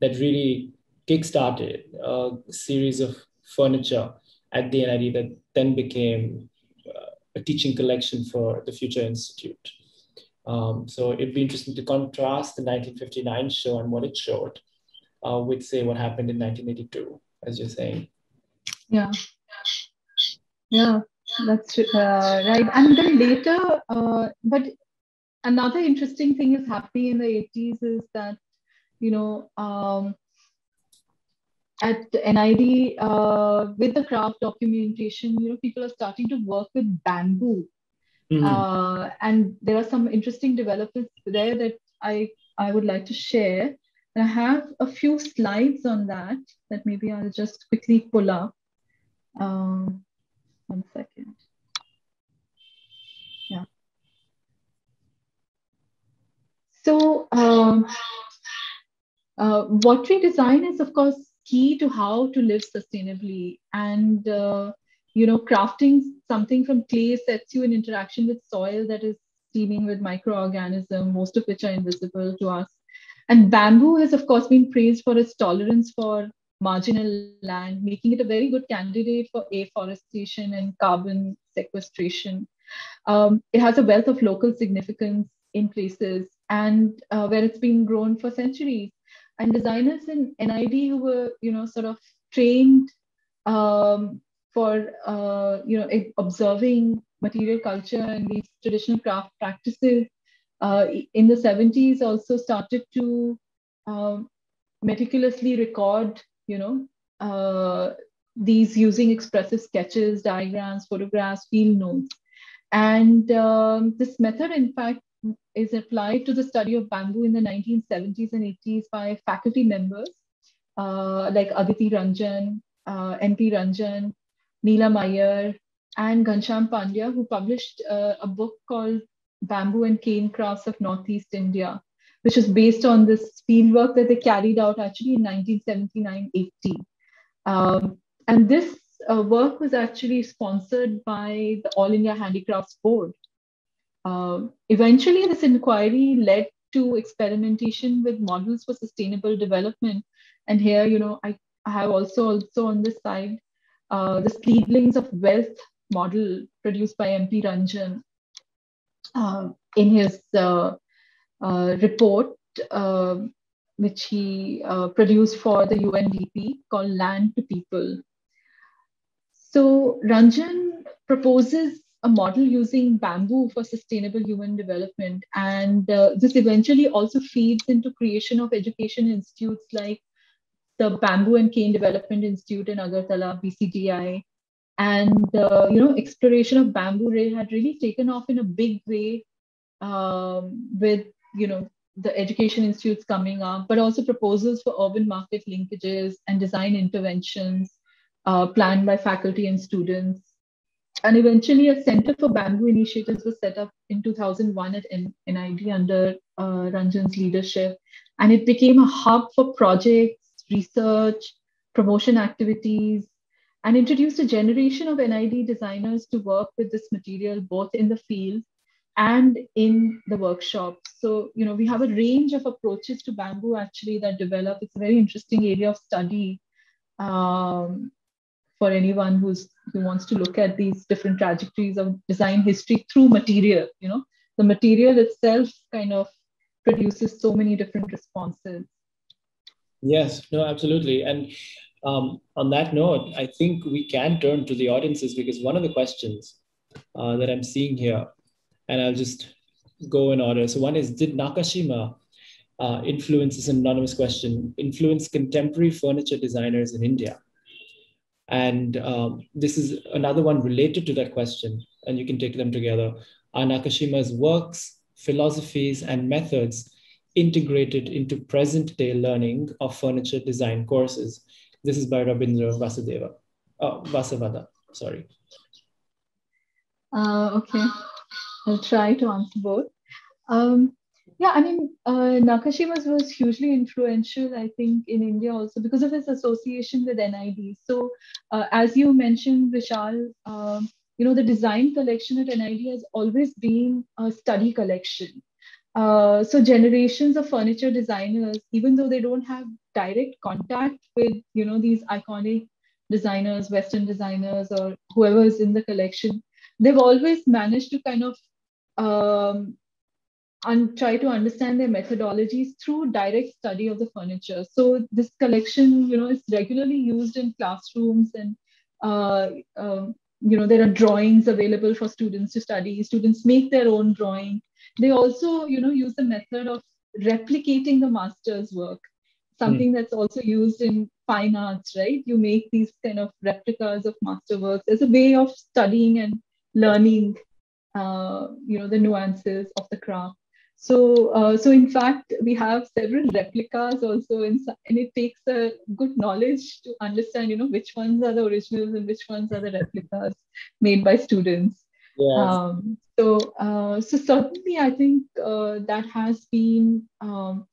that really kickstarted a series of furniture at the NID that then became uh, a teaching collection for the Future Institute. Um, so it'd be interesting to contrast the 1959 show and what it showed uh, with, say, what happened in 1982, as you're saying. Yeah. Yeah, that's uh, right. And then later, uh, but another interesting thing is happening in the 80s is that, you know, um, at NID, uh, with the craft documentation, you know, people are starting to work with bamboo. Mm-hmm. Uh, and there are some interesting developments there that I, I would like to share. And I have a few slides on that that maybe I'll just quickly pull up. Um, one second. Yeah. So um, uh, what we design is, of course, key to how to live sustainably. And, uh, you know, crafting something from clay sets you in interaction with soil that is teeming with microorganisms, most of which are invisible to us. And bamboo has, of course, been praised for its tolerance for marginal land, making it a very good candidate for afforestation and carbon sequestration. Um, it has a wealth of local significance in places and uh, where it's been grown for centuries. And designers in NID who were, you know, sort of trained um, for, uh, you know, observing material culture and these traditional craft practices uh, in the 70s also started to um, meticulously record you know, uh, these using expressive sketches, diagrams, photographs, field notes. And um, this method, in fact, is applied to the study of bamboo in the 1970s and 80s by faculty members uh, like Aditi Ranjan, uh, MP Ranjan, Nilam Iyer, and Ghanshyam Pandya, who published uh, a book called Bamboo and Cane Crafts of Northeast India, which was based on this fieldwork that they carried out actually in 1979-80. Um, and this uh, work was actually sponsored by the All India Handicrafts Board. Uh, eventually, this inquiry led to experimentation with models for sustainable development. And here, you know, I, have also also on this side uh, the Seedlings of Wealth model produced by MP Ranjan uh, in his uh, report uh, which he uh, produced for the UNDP called Land to People. So Ranjan proposes a model using bamboo for sustainable human development. And uh, this eventually also feeds into creation of education institutes like the Bamboo and Cane Development Institute in Agartala, BCDI. And, uh, you know, exploration of bamboo ray had really taken off in a big way um, with you know the education institutes coming up, but also proposals for urban market linkages and design interventions uh, planned by faculty and students. And eventually, a Center for Bamboo Initiatives was set up in 2001 at NID under uh, Ranjan's leadership. And it became a hub for projects, research, promotion activities, and introduced a generation of NID designers to work with this material both in the field and in the workshops. So, you know, we have a range of approaches to bamboo actually that develop. It's a very interesting area of study um, for anyone who's who wants to look at these different trajectories of design history through material. You know, the material itself kind of produces so many different responses. Yes, no, absolutely. And um, on that note, I think we can turn to the audiences because one of the questions uh, that I'm seeing here, and I'll just go in order. So one is, did Nakashima uh, influence, this anonymous question, influence contemporary furniture designers in India? And um, this is another one related to that question, and you can take them together. Are Nakashima's works, philosophies, and methods integrated into present day learning of furniture design courses? This is by Rabindra Vasudeva, oh, Vasavada, sorry. Uh, okay, I'll try to answer both. Um, yeah, I mean, uh, Nakashima's was hugely influential, I think, in India also because of his association with NID. So, uh, as you mentioned, Vishal, um, you know, the design collection at NID has always been a study collection. Uh, so generations of furniture designers, even though they don't have direct contact with, you know, these iconic designers, Western designers, or whoever is in the collection, they've always managed to kind of um, and try to understand their methodologies through direct study of the furniture. So this collection, you know, is regularly used in classrooms and, uh, uh, you know, there are drawings available for students to study. Students make their own drawing. They also, you know, use the method of replicating the master's work, something mm. that's also used in fine arts, right? You make these kind of replicas of masterworks as a way of studying and learning, you know, the nuances of the craft. So, uh, so in fact, we have several replicas also, in, and it takes a good knowledge to understand, you know, which ones are the originals and which ones are the replicas made by students. Yes. Um, so, uh, so certainly, I think uh, that has been um,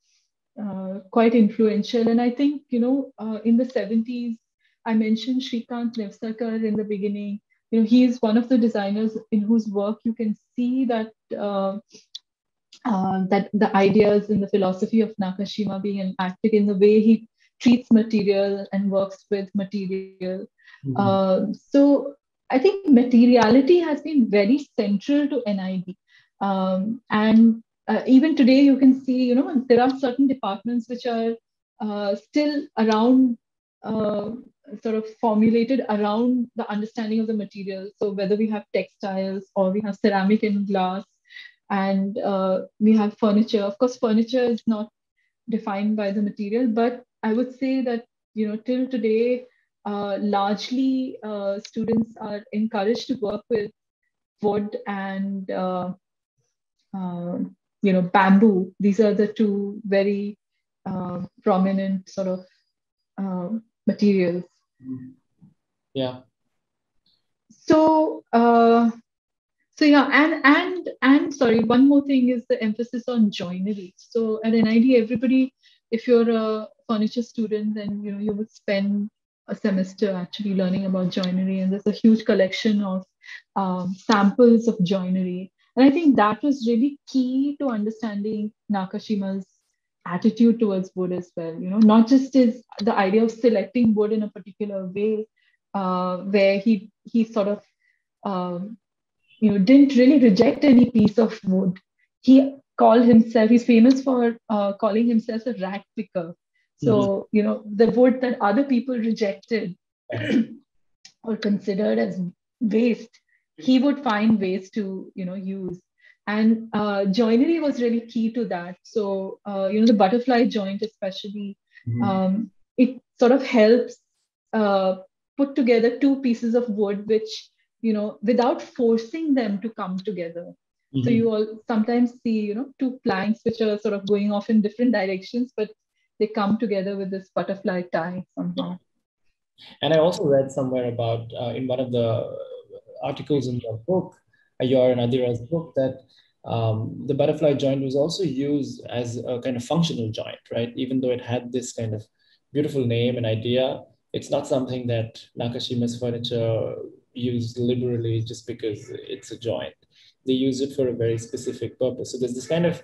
uh, quite influential. And I think, you know, uh, in the 70s, I mentioned Shrikant Nivsarkar in the beginning. You know, he is one of the designers in whose work you can see that uh, uh, that the ideas and the philosophy of Nakashima being enacted in the way he treats material and works with material. Mm-hmm. Uh, so I think materiality has been very central to NID. Um, and uh, even today, you can see, you know, there are certain departments which are uh, still around, uh, sort of formulated around the understanding of the material. So whether we have textiles or we have ceramic and glass, and uh, we have furniture. Of course, furniture is not defined by the material, but I would say that you know till today, uh, largely uh, students are encouraged to work with wood and uh, uh, you know bamboo. These are the two very uh, prominent sort of materials. Yeah. So uh, so yeah and and and sorry one more thing is the emphasis on joinery so at nid everybody if you're a furniture student then you know you would spend a semester actually learning about joinery and there's a huge collection of um, samples of joinery and i think that was really key to understanding nakashima's attitude towards wood as well you know not just his the idea of selecting wood in a particular way uh, where he he sort of um, you know, didn't really reject any piece of wood. He called himself, he's famous for uh, calling himself a rat picker. So, mm-hmm. you know, the wood that other people rejected [clears throat] or considered as waste, he would find ways to, you know, use. And uh, joinery was really key to that. So, uh, you know, the butterfly joint, especially, mm-hmm. um, it sort of helps uh, put together two pieces of wood, which you know without forcing them to come together mm-hmm. so you all sometimes see you know two planks which are sort of going off in different directions but they come together with this butterfly tie somehow and i also read somewhere about uh, in one of the articles in your book uh, and adira's book that um, the butterfly joint was also used as a kind of functional joint right even though it had this kind of beautiful name and idea it's not something that nakashima's furniture used liberally just because it's a joint. They use it for a very specific purpose. So there's this kind of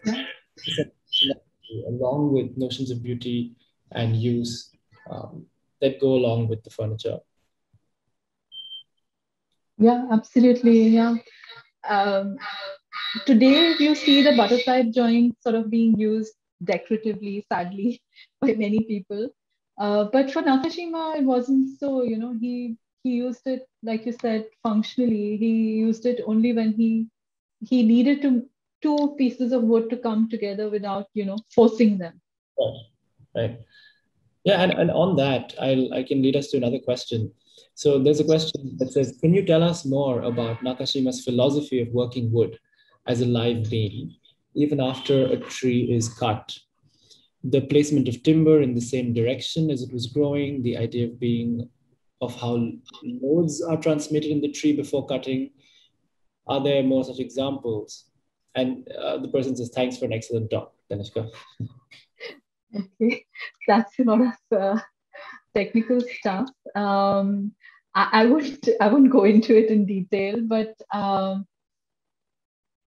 along with notions of beauty and use um, that go along with the furniture. Yeah, absolutely. Yeah. Um, today, you see the butterfly joint sort of being used decoratively, sadly, [laughs] by many people. Uh, but for Nakashima, it wasn't so. You know, he he used it like you said functionally. He used it only when he he needed to two pieces of wood to come together without you know forcing them. Right. Right. Yeah, and, and on that, I'll I can lead us to another question. So there's a question that says, can you tell us more about Nakashima's philosophy of working wood as a live being, even after a tree is cut? The placement of timber in the same direction as it was growing, the idea of being of how loads are transmitted in the tree before cutting. Are there more such examples? And uh, the person says, thanks for an excellent talk, Tanishka. [laughs] okay, of uh, technical stuff. Um, I, I wouldn't I wouldn't go into it in detail, but um,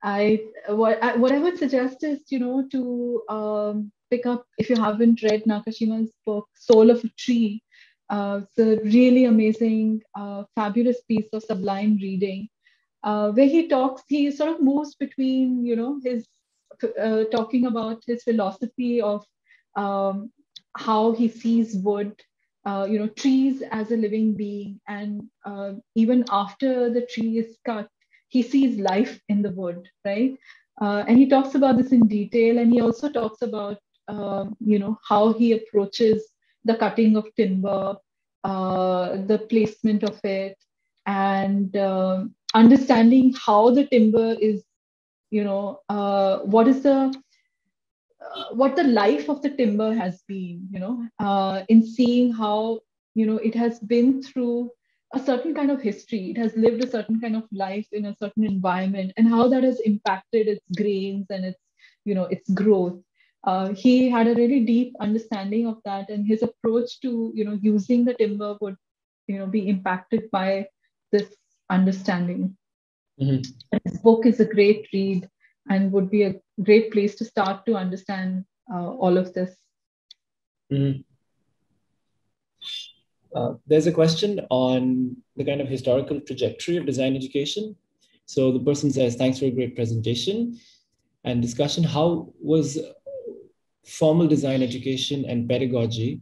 I what I, what I would suggest is you know to um, pick up if you haven't read Nakashima's book Soul of a Tree. Uh, it's a really amazing, uh, fabulous piece of sublime reading, uh, where he talks. He sort of moves between you know his uh, talking about his philosophy of um, how he sees wood uh, you know, trees as a living being. And uh, even after the tree is cut, he sees life in the wood, right? Uh, and he talks about this in detail. And he also talks about, um, you know, how he approaches the cutting of timber, uh, the placement of it, and um, understanding how the timber is, you know, uh, what is the uh, what the life of the timber has been, you know, uh, in seeing how, you know, it has been through a certain kind of history. It has lived a certain kind of life in a certain environment and how that has impacted its grains and its, you know, its growth. Uh, he had a really deep understanding of that and his approach to, you know, using the timber would, you know, be impacted by this understanding. Mm-hmm. His book is a great read and would be a great place to start to understand uh, all of this. Mm-hmm. Uh, there's a question on the kind of historical trajectory of design education. So the person says, thanks for a great presentation and discussion. How was formal design education and pedagogy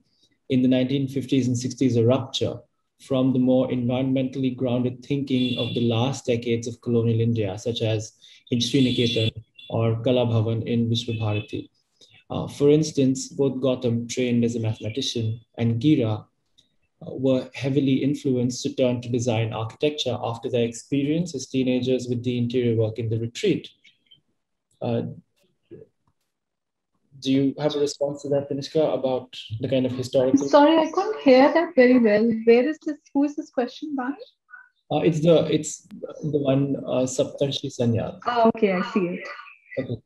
in the 1950s and 60s a rupture from the more environmentally grounded thinking of the last decades of colonial India, such as in Sriniketan or Kala Bhavan in Vishwabharati. Uh, for instance, both Gautam, trained as a mathematician, and Gira uh, were heavily influenced to turn to design architecture after their experience as teenagers with the interior work in the retreat. Uh, do you have a response to that, Tanishka, about the kind of historical? Sorry, I couldn't hear that very well. Where is this? Who is this question by? Uh, it's the it's the one uh, Saptarshi Sanyal. Oh, okay, I see it. Okay.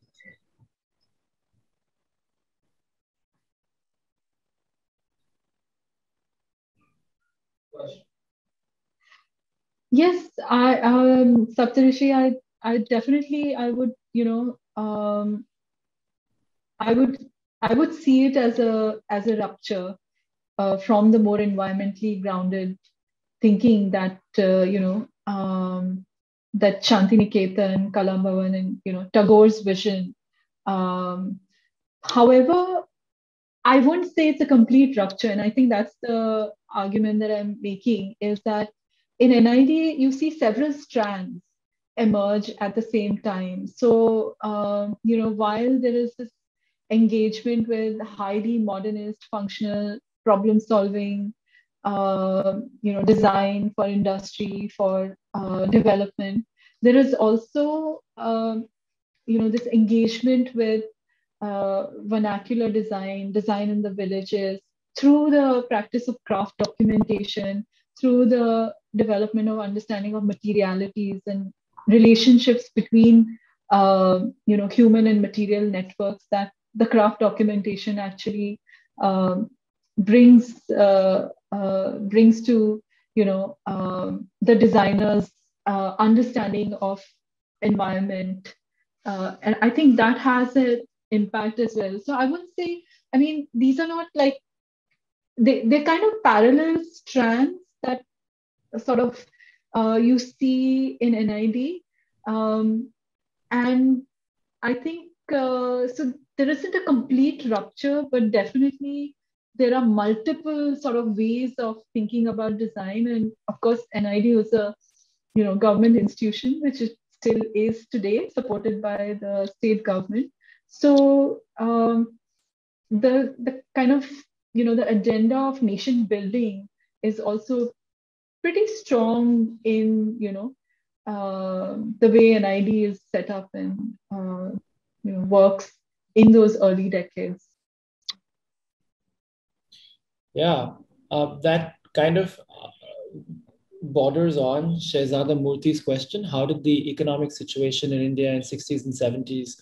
Yes, I um Saptarishi, I I definitely I would, you know, um I would I would see it as a as a rupture uh, from the more environmentally grounded thinking that uh, you know um, that Shantiniketan, Kalabhavan, and you know Tagore's vision. Um, however, I wouldn't say it's a complete rupture, and I think that's the argument that I'm making is that in NID you see several strands emerge at the same time. So um, you know while there is this engagement with highly modernist functional problem solving uh, you know design for industry for uh, development. There is also um, you know this engagement with uh, vernacular design design in the villages through the practice of craft documentation through the development of understanding of materialities and relationships between uh, you know human and material networks that the craft documentation actually um, brings uh, uh, brings to you know um, the designers understanding of environment. And i think that has an impact as well. So i wouldn't say i mean these are not like they, they're kind of parallel strands that sort of uh, you see in nid um, and i think uh, so there isn't a complete rupture but definitely there are multiple sort of ways of thinking about design. And of course, NID was a you know government institution, which it still is today, supported by the state government. So um, the the kind of you know the agenda of nation building is also pretty strong in you know uh, the way NID is set up and uh, you know works in those early decades. Yeah, uh, that kind of uh, borders on Shehzada Murthy's question. How did the economic situation in India in 60s and 70s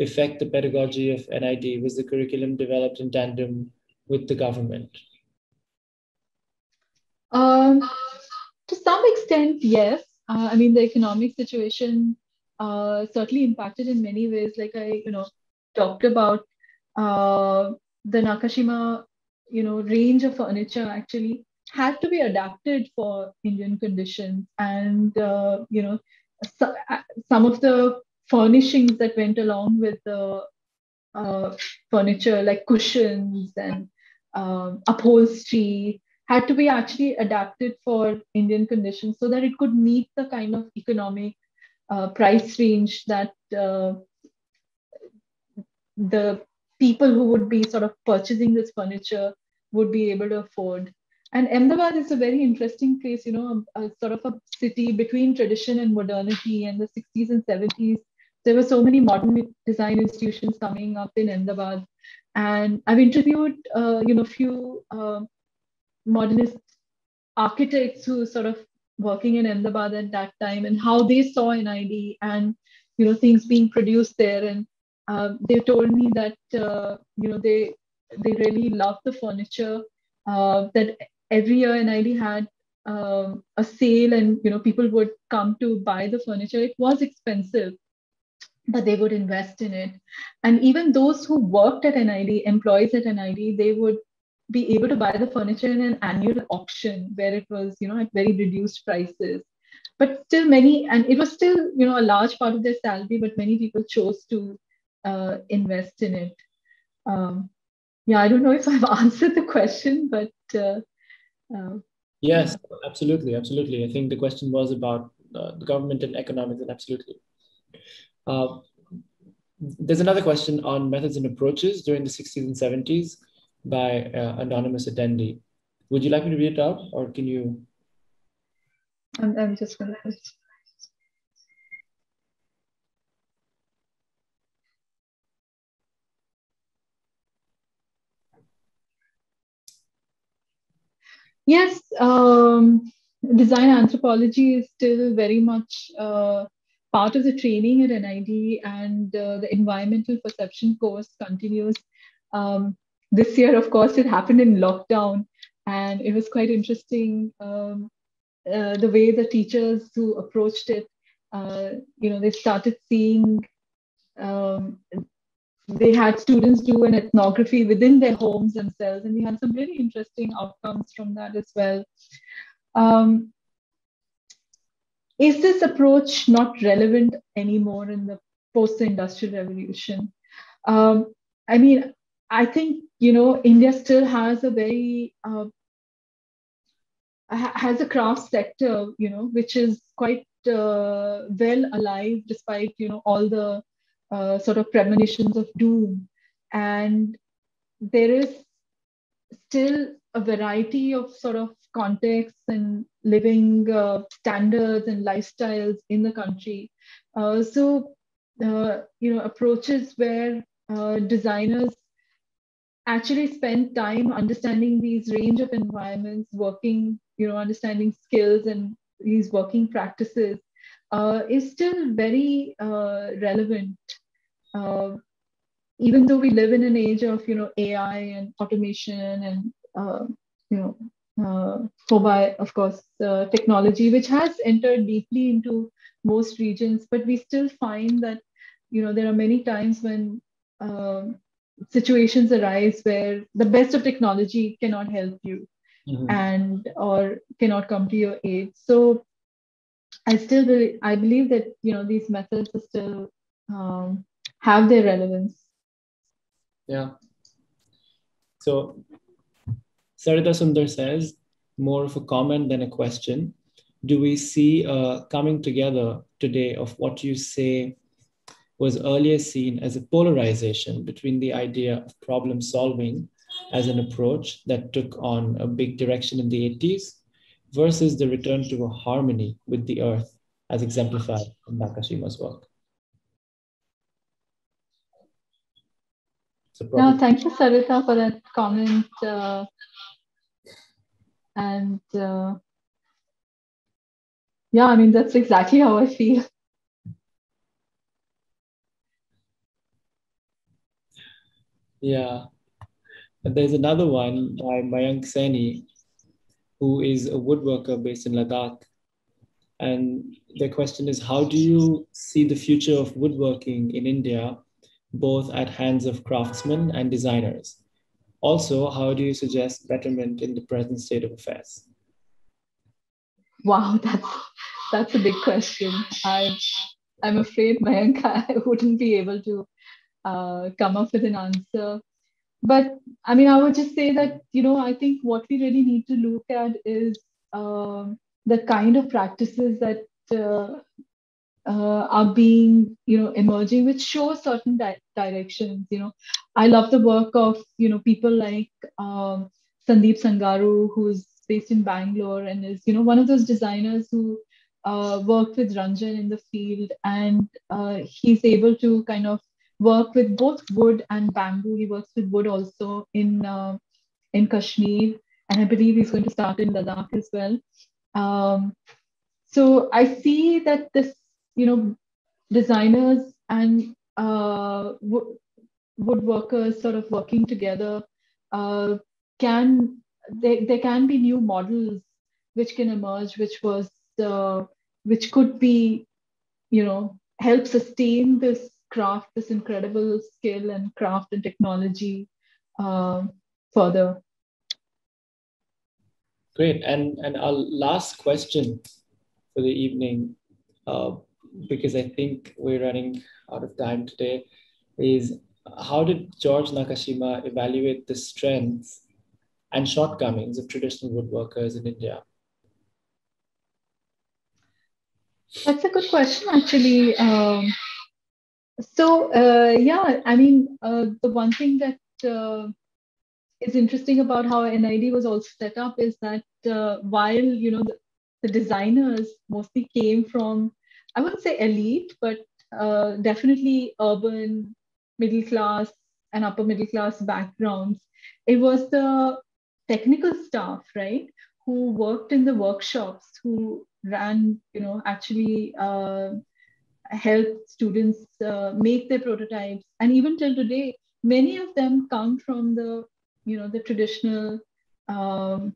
affect the pedagogy of NID? Was the curriculum developed in tandem with the government? Um, to some extent, yes. Uh, I mean, the economic situation uh, certainly impacted in many ways. Like I, you know, talked about uh, the Nakashima, you know, range of furniture actually had to be adapted for Indian conditions, and uh, you know, so, uh, some of the furnishings that went along with the uh, furniture, like cushions and um, upholstery, had to be actually adapted for Indian conditions so that it could meet the kind of economic uh, price range that uh, the people who would be sort of purchasing this furniture would be able to afford. And Ahmedabad is a very interesting place, you know, a, a, sort of a city between tradition and modernity. And the 60s and 70s, there were so many modern design institutions coming up in Ahmedabad. And I've interviewed, uh, you know, a few uh, modernist architects who sort of working in Ahmedabad at that time and how they saw NID and, you know, things being produced there. And uh, they told me that, uh, you know, they, they really loved the furniture, uh, that every year NID had um, a sale and, you know, people would come to buy the furniture. It was expensive, but they would invest in it. And even those who worked at NID, employees at NID, they would be able to buy the furniture in an annual auction where it was, you know, at very reduced prices. But still many, and it was still, you know, a large part of their salary, but many people chose to uh, invest in it. Um, yeah, I don't know if [laughs] I've answered the question, but. Uh, uh, yes, absolutely, absolutely. I think the question was about uh, the government and economics, and absolutely. Uh, there's another question on methods and approaches during the 60s and 70s by uh, anonymous attendee. Would you like me to read it out or can you? I'm, I'm just going to. Yes, um, design anthropology is still very much uh, part of the training at NID, and uh, the environmental perception course continues. Um, this year, of course, it happened in lockdown, and it was quite interesting um, uh, the way the teachers who approached it. Uh, you know, they started seeing. Um, they had students do an ethnography within their homes themselves, and we had some really interesting outcomes from that as well. Um, is this approach not relevant anymore in the post-industrial revolution? Um, I mean, I think you know India still has a very uh, has a craft sector, you know, which is quite uh, well alive despite you know all the uh, sort of premonitions of doom, and there is still a variety of sort of contexts and living uh, standards and lifestyles in the country. Uh, so, uh, you know, approaches where uh, designers actually spend time understanding these range of environments, working, you know, understanding skills and these working practices uh, is still very uh, relevant. Uh, even though we live in an age of, you know, AI and automation and, uh, you know, uh, by, of course, uh, technology, which has entered deeply into most regions, but we still find that, you know, there are many times when um, situations arise where the best of technology cannot help you mm-hmm. and or cannot come to your aid so i still believe, i believe that you know these methods are still um, have their relevance yeah so Sarita Sundar says, more of a comment than a question. Do we see a coming together today of what you say was earlier seen as a polarization between the idea of problem solving as an approach that took on a big direction in the 80s versus the return to a harmony with the earth as exemplified in Nakashima's work? No, thank you, Sarita, for that comment. Uh, and uh, yeah, I mean, that's exactly how I feel. Yeah. There's another one by Mayank Seni, who is a woodworker based in Ladakh. And the question is how do you see the future of woodworking in India, both at hands of craftsmen and designers? Also, how do you suggest betterment in the present state of affairs? Wow, [laughs] that's that's a big question. I I'm afraid Mayank, [laughs] I wouldn't be able to uh, come up with an answer. But I mean, I would just say that you know I think what we really need to look at is uh, the kind of practices that uh, uh, are being you know emerging which show certain di- directions you know. I love the work of you know people like um, sandeep sangaru who's based in bangalore and is you know one of those designers who uh, worked with ranjan in the field. And uh, he's able to kind of work with both wood and bamboo. He works with wood also in uh, in kashmir. And i believe he's going to start in ladakh as well. Um, so i see that this you know, designers and uh, woodworkers sort of working together uh, can there, there can be new models which can emerge which was uh, which could be you know help sustain this craft this incredible skill and craft and technology uh, further. Great. And and our last question for the evening uh, because I think we're running out of time today, is how did George Nakashima evaluate the strengths and shortcomings of traditional woodworkers in India? That's a good question, actually. Um, so, uh, yeah, I mean, uh, the one thing that uh, is interesting about how NID was also set up is that uh, while, you know, the, the designers mostly came from I wouldn't say elite, but uh, definitely urban, middle class, and upper middle class backgrounds. It was the technical staff, right, who worked in the workshops, who ran, you know, actually uh, helped students uh, make their prototypes. And even till today, many of them come from the, you know, the traditional um,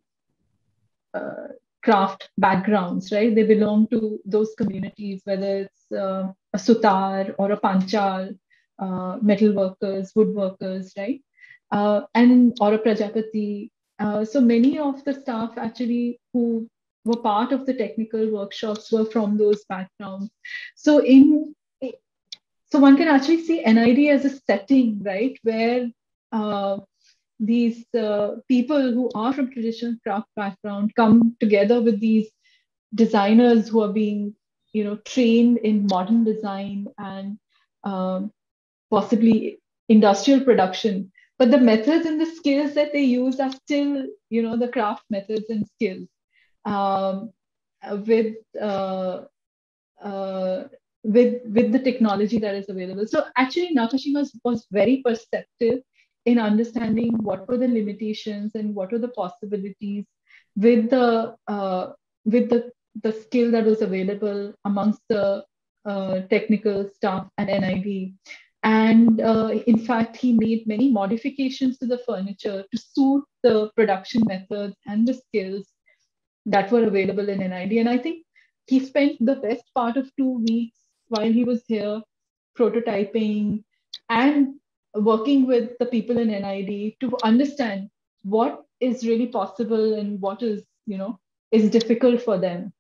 uh, craft backgrounds, right? They belong to those communities, whether it's uh, a sutar or a panchal, uh, metal workers, woodworkers, right? Uh, and or a prajapati. Uh, so many of the staff actually who were part of the technical workshops were from those backgrounds. So in so one can actually see NID as a setting, right, where uh, these uh, people who are from traditional craft background come together with these designers who are being you know trained in modern design and um, possibly industrial production. But the methods and the skills that they use are still you know the craft methods and skills. Um, with uh, uh, with with the technology that is available. So actually nakashima was very perceptive in understanding what were the limitations and what were the possibilities with the uh, with the the skill that was available amongst the uh, technical staff at NID. And uh, in fact, he made many modifications to the furniture to suit the production methods and the skills that were available in NID. And I think he spent the best part of two weeks while he was here prototyping and working with the people in NID to understand what is really possible and what is, you know, is difficult for them.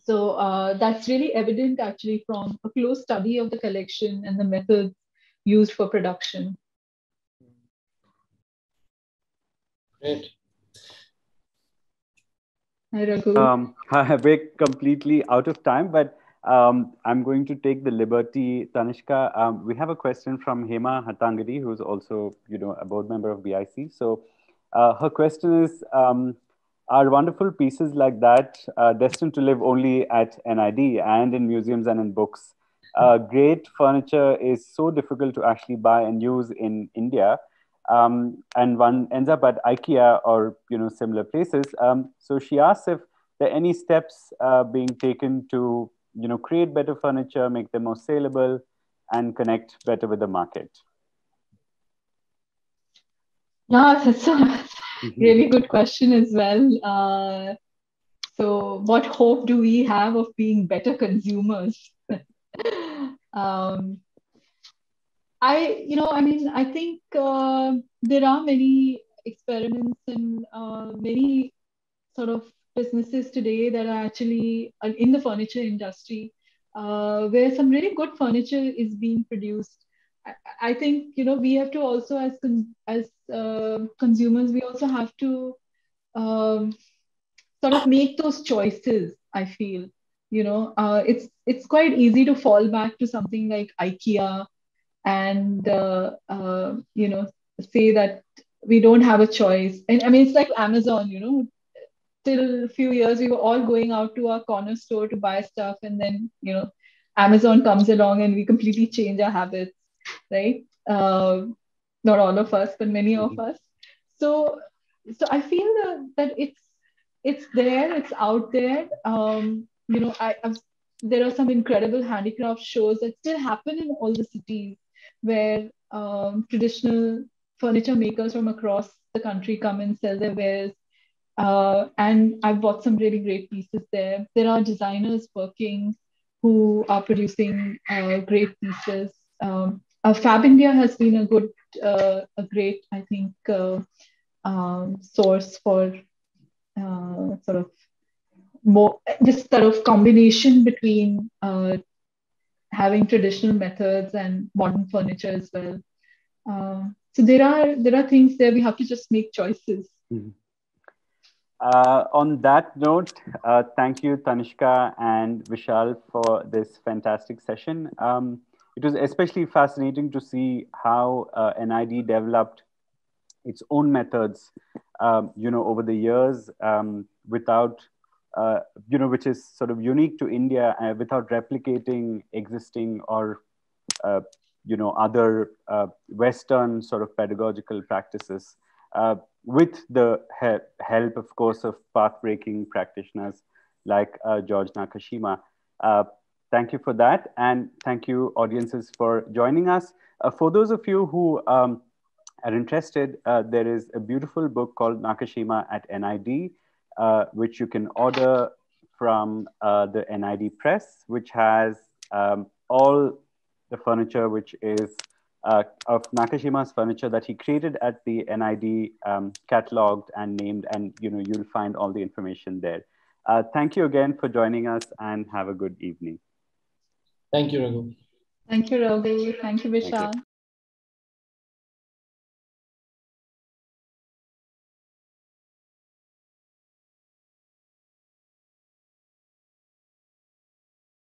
So uh, that's really evident actually from a close study of the collection and the methods used for production. Great. Hi, Raghu. Um, [laughs] we're completely out of time, but um, I'm going to take the liberty, Tanishka. Um, we have a question from Hema Hatangadi, who's also, you know, a board member of BIC. So uh, her question is, um, are wonderful pieces like that uh, destined to live only at NID and in museums and in books? Uh, great furniture is so difficult to actually buy and use in India. Um, and one ends up at IKEA or you know similar places. Um, so she asks if there are any steps uh, being taken to you know create better furniture, make them more saleable, and connect better with the market. Yeah, that's a mm-hmm. really good question as well. Uh, so, what hope do we have of being better consumers? [laughs] um, I, you know, I mean, I think uh, there are many experiments and uh, many sort of businesses today that are actually uh, in the furniture industry uh, where some really good furniture is being produced. I, I think, you know, we have to also, as, con- as uh, consumers, we also have to um, sort of make those choices, I feel. You know, uh, it's it's quite easy to fall back to something like IKEA and uh, uh, you know say that we don't have a choice and i mean it's like amazon you know till a few years we were all going out to our corner store to buy stuff and then you know amazon comes along and we completely change our habits right? Uh, not all of us but many of us. So so i feel that, that it's it's there it's out there. Um, you know I, I've, there are some incredible handicraft shows that still happen in all the cities where um, traditional furniture makers from across the country come and sell their wares. Uh, and I've bought some really great pieces there. There are designers working who are producing uh, great pieces. Um, uh, Fab India has been a good, uh, a great, I think, uh, um, source for uh, sort of more, just sort of combination between having traditional methods and modern furniture as well. Uh, so there are there are things there we have to just make choices. Mm-hmm. Uh, on that note, uh, thank you, Tanishka and Vishal, for this fantastic session. Um, it was especially fascinating to see how uh, NID developed its own methods, um, you know, over the years um, without uh, you know, which is sort of unique to India uh, without replicating existing or, uh, you know, other Western sort of pedagogical practices, uh, with the he- help, of course, of path-breaking practitioners like George Nakashima. thank you for that, and thank you, audiences, for joining us. for those of you who um, are interested, there is a beautiful book called Nakashima at NID uh, which you can order from uh, the NID Press, which has um, all the furniture which is uh, of Nakashima's furniture that he created at the NID um, cataloged and named, and you know you'll find all the information there. Uh, thank you again for joining us, and have a good evening. Thank you, Raghu. Thank you, Raghu. Thank you, Vishal. Thank you.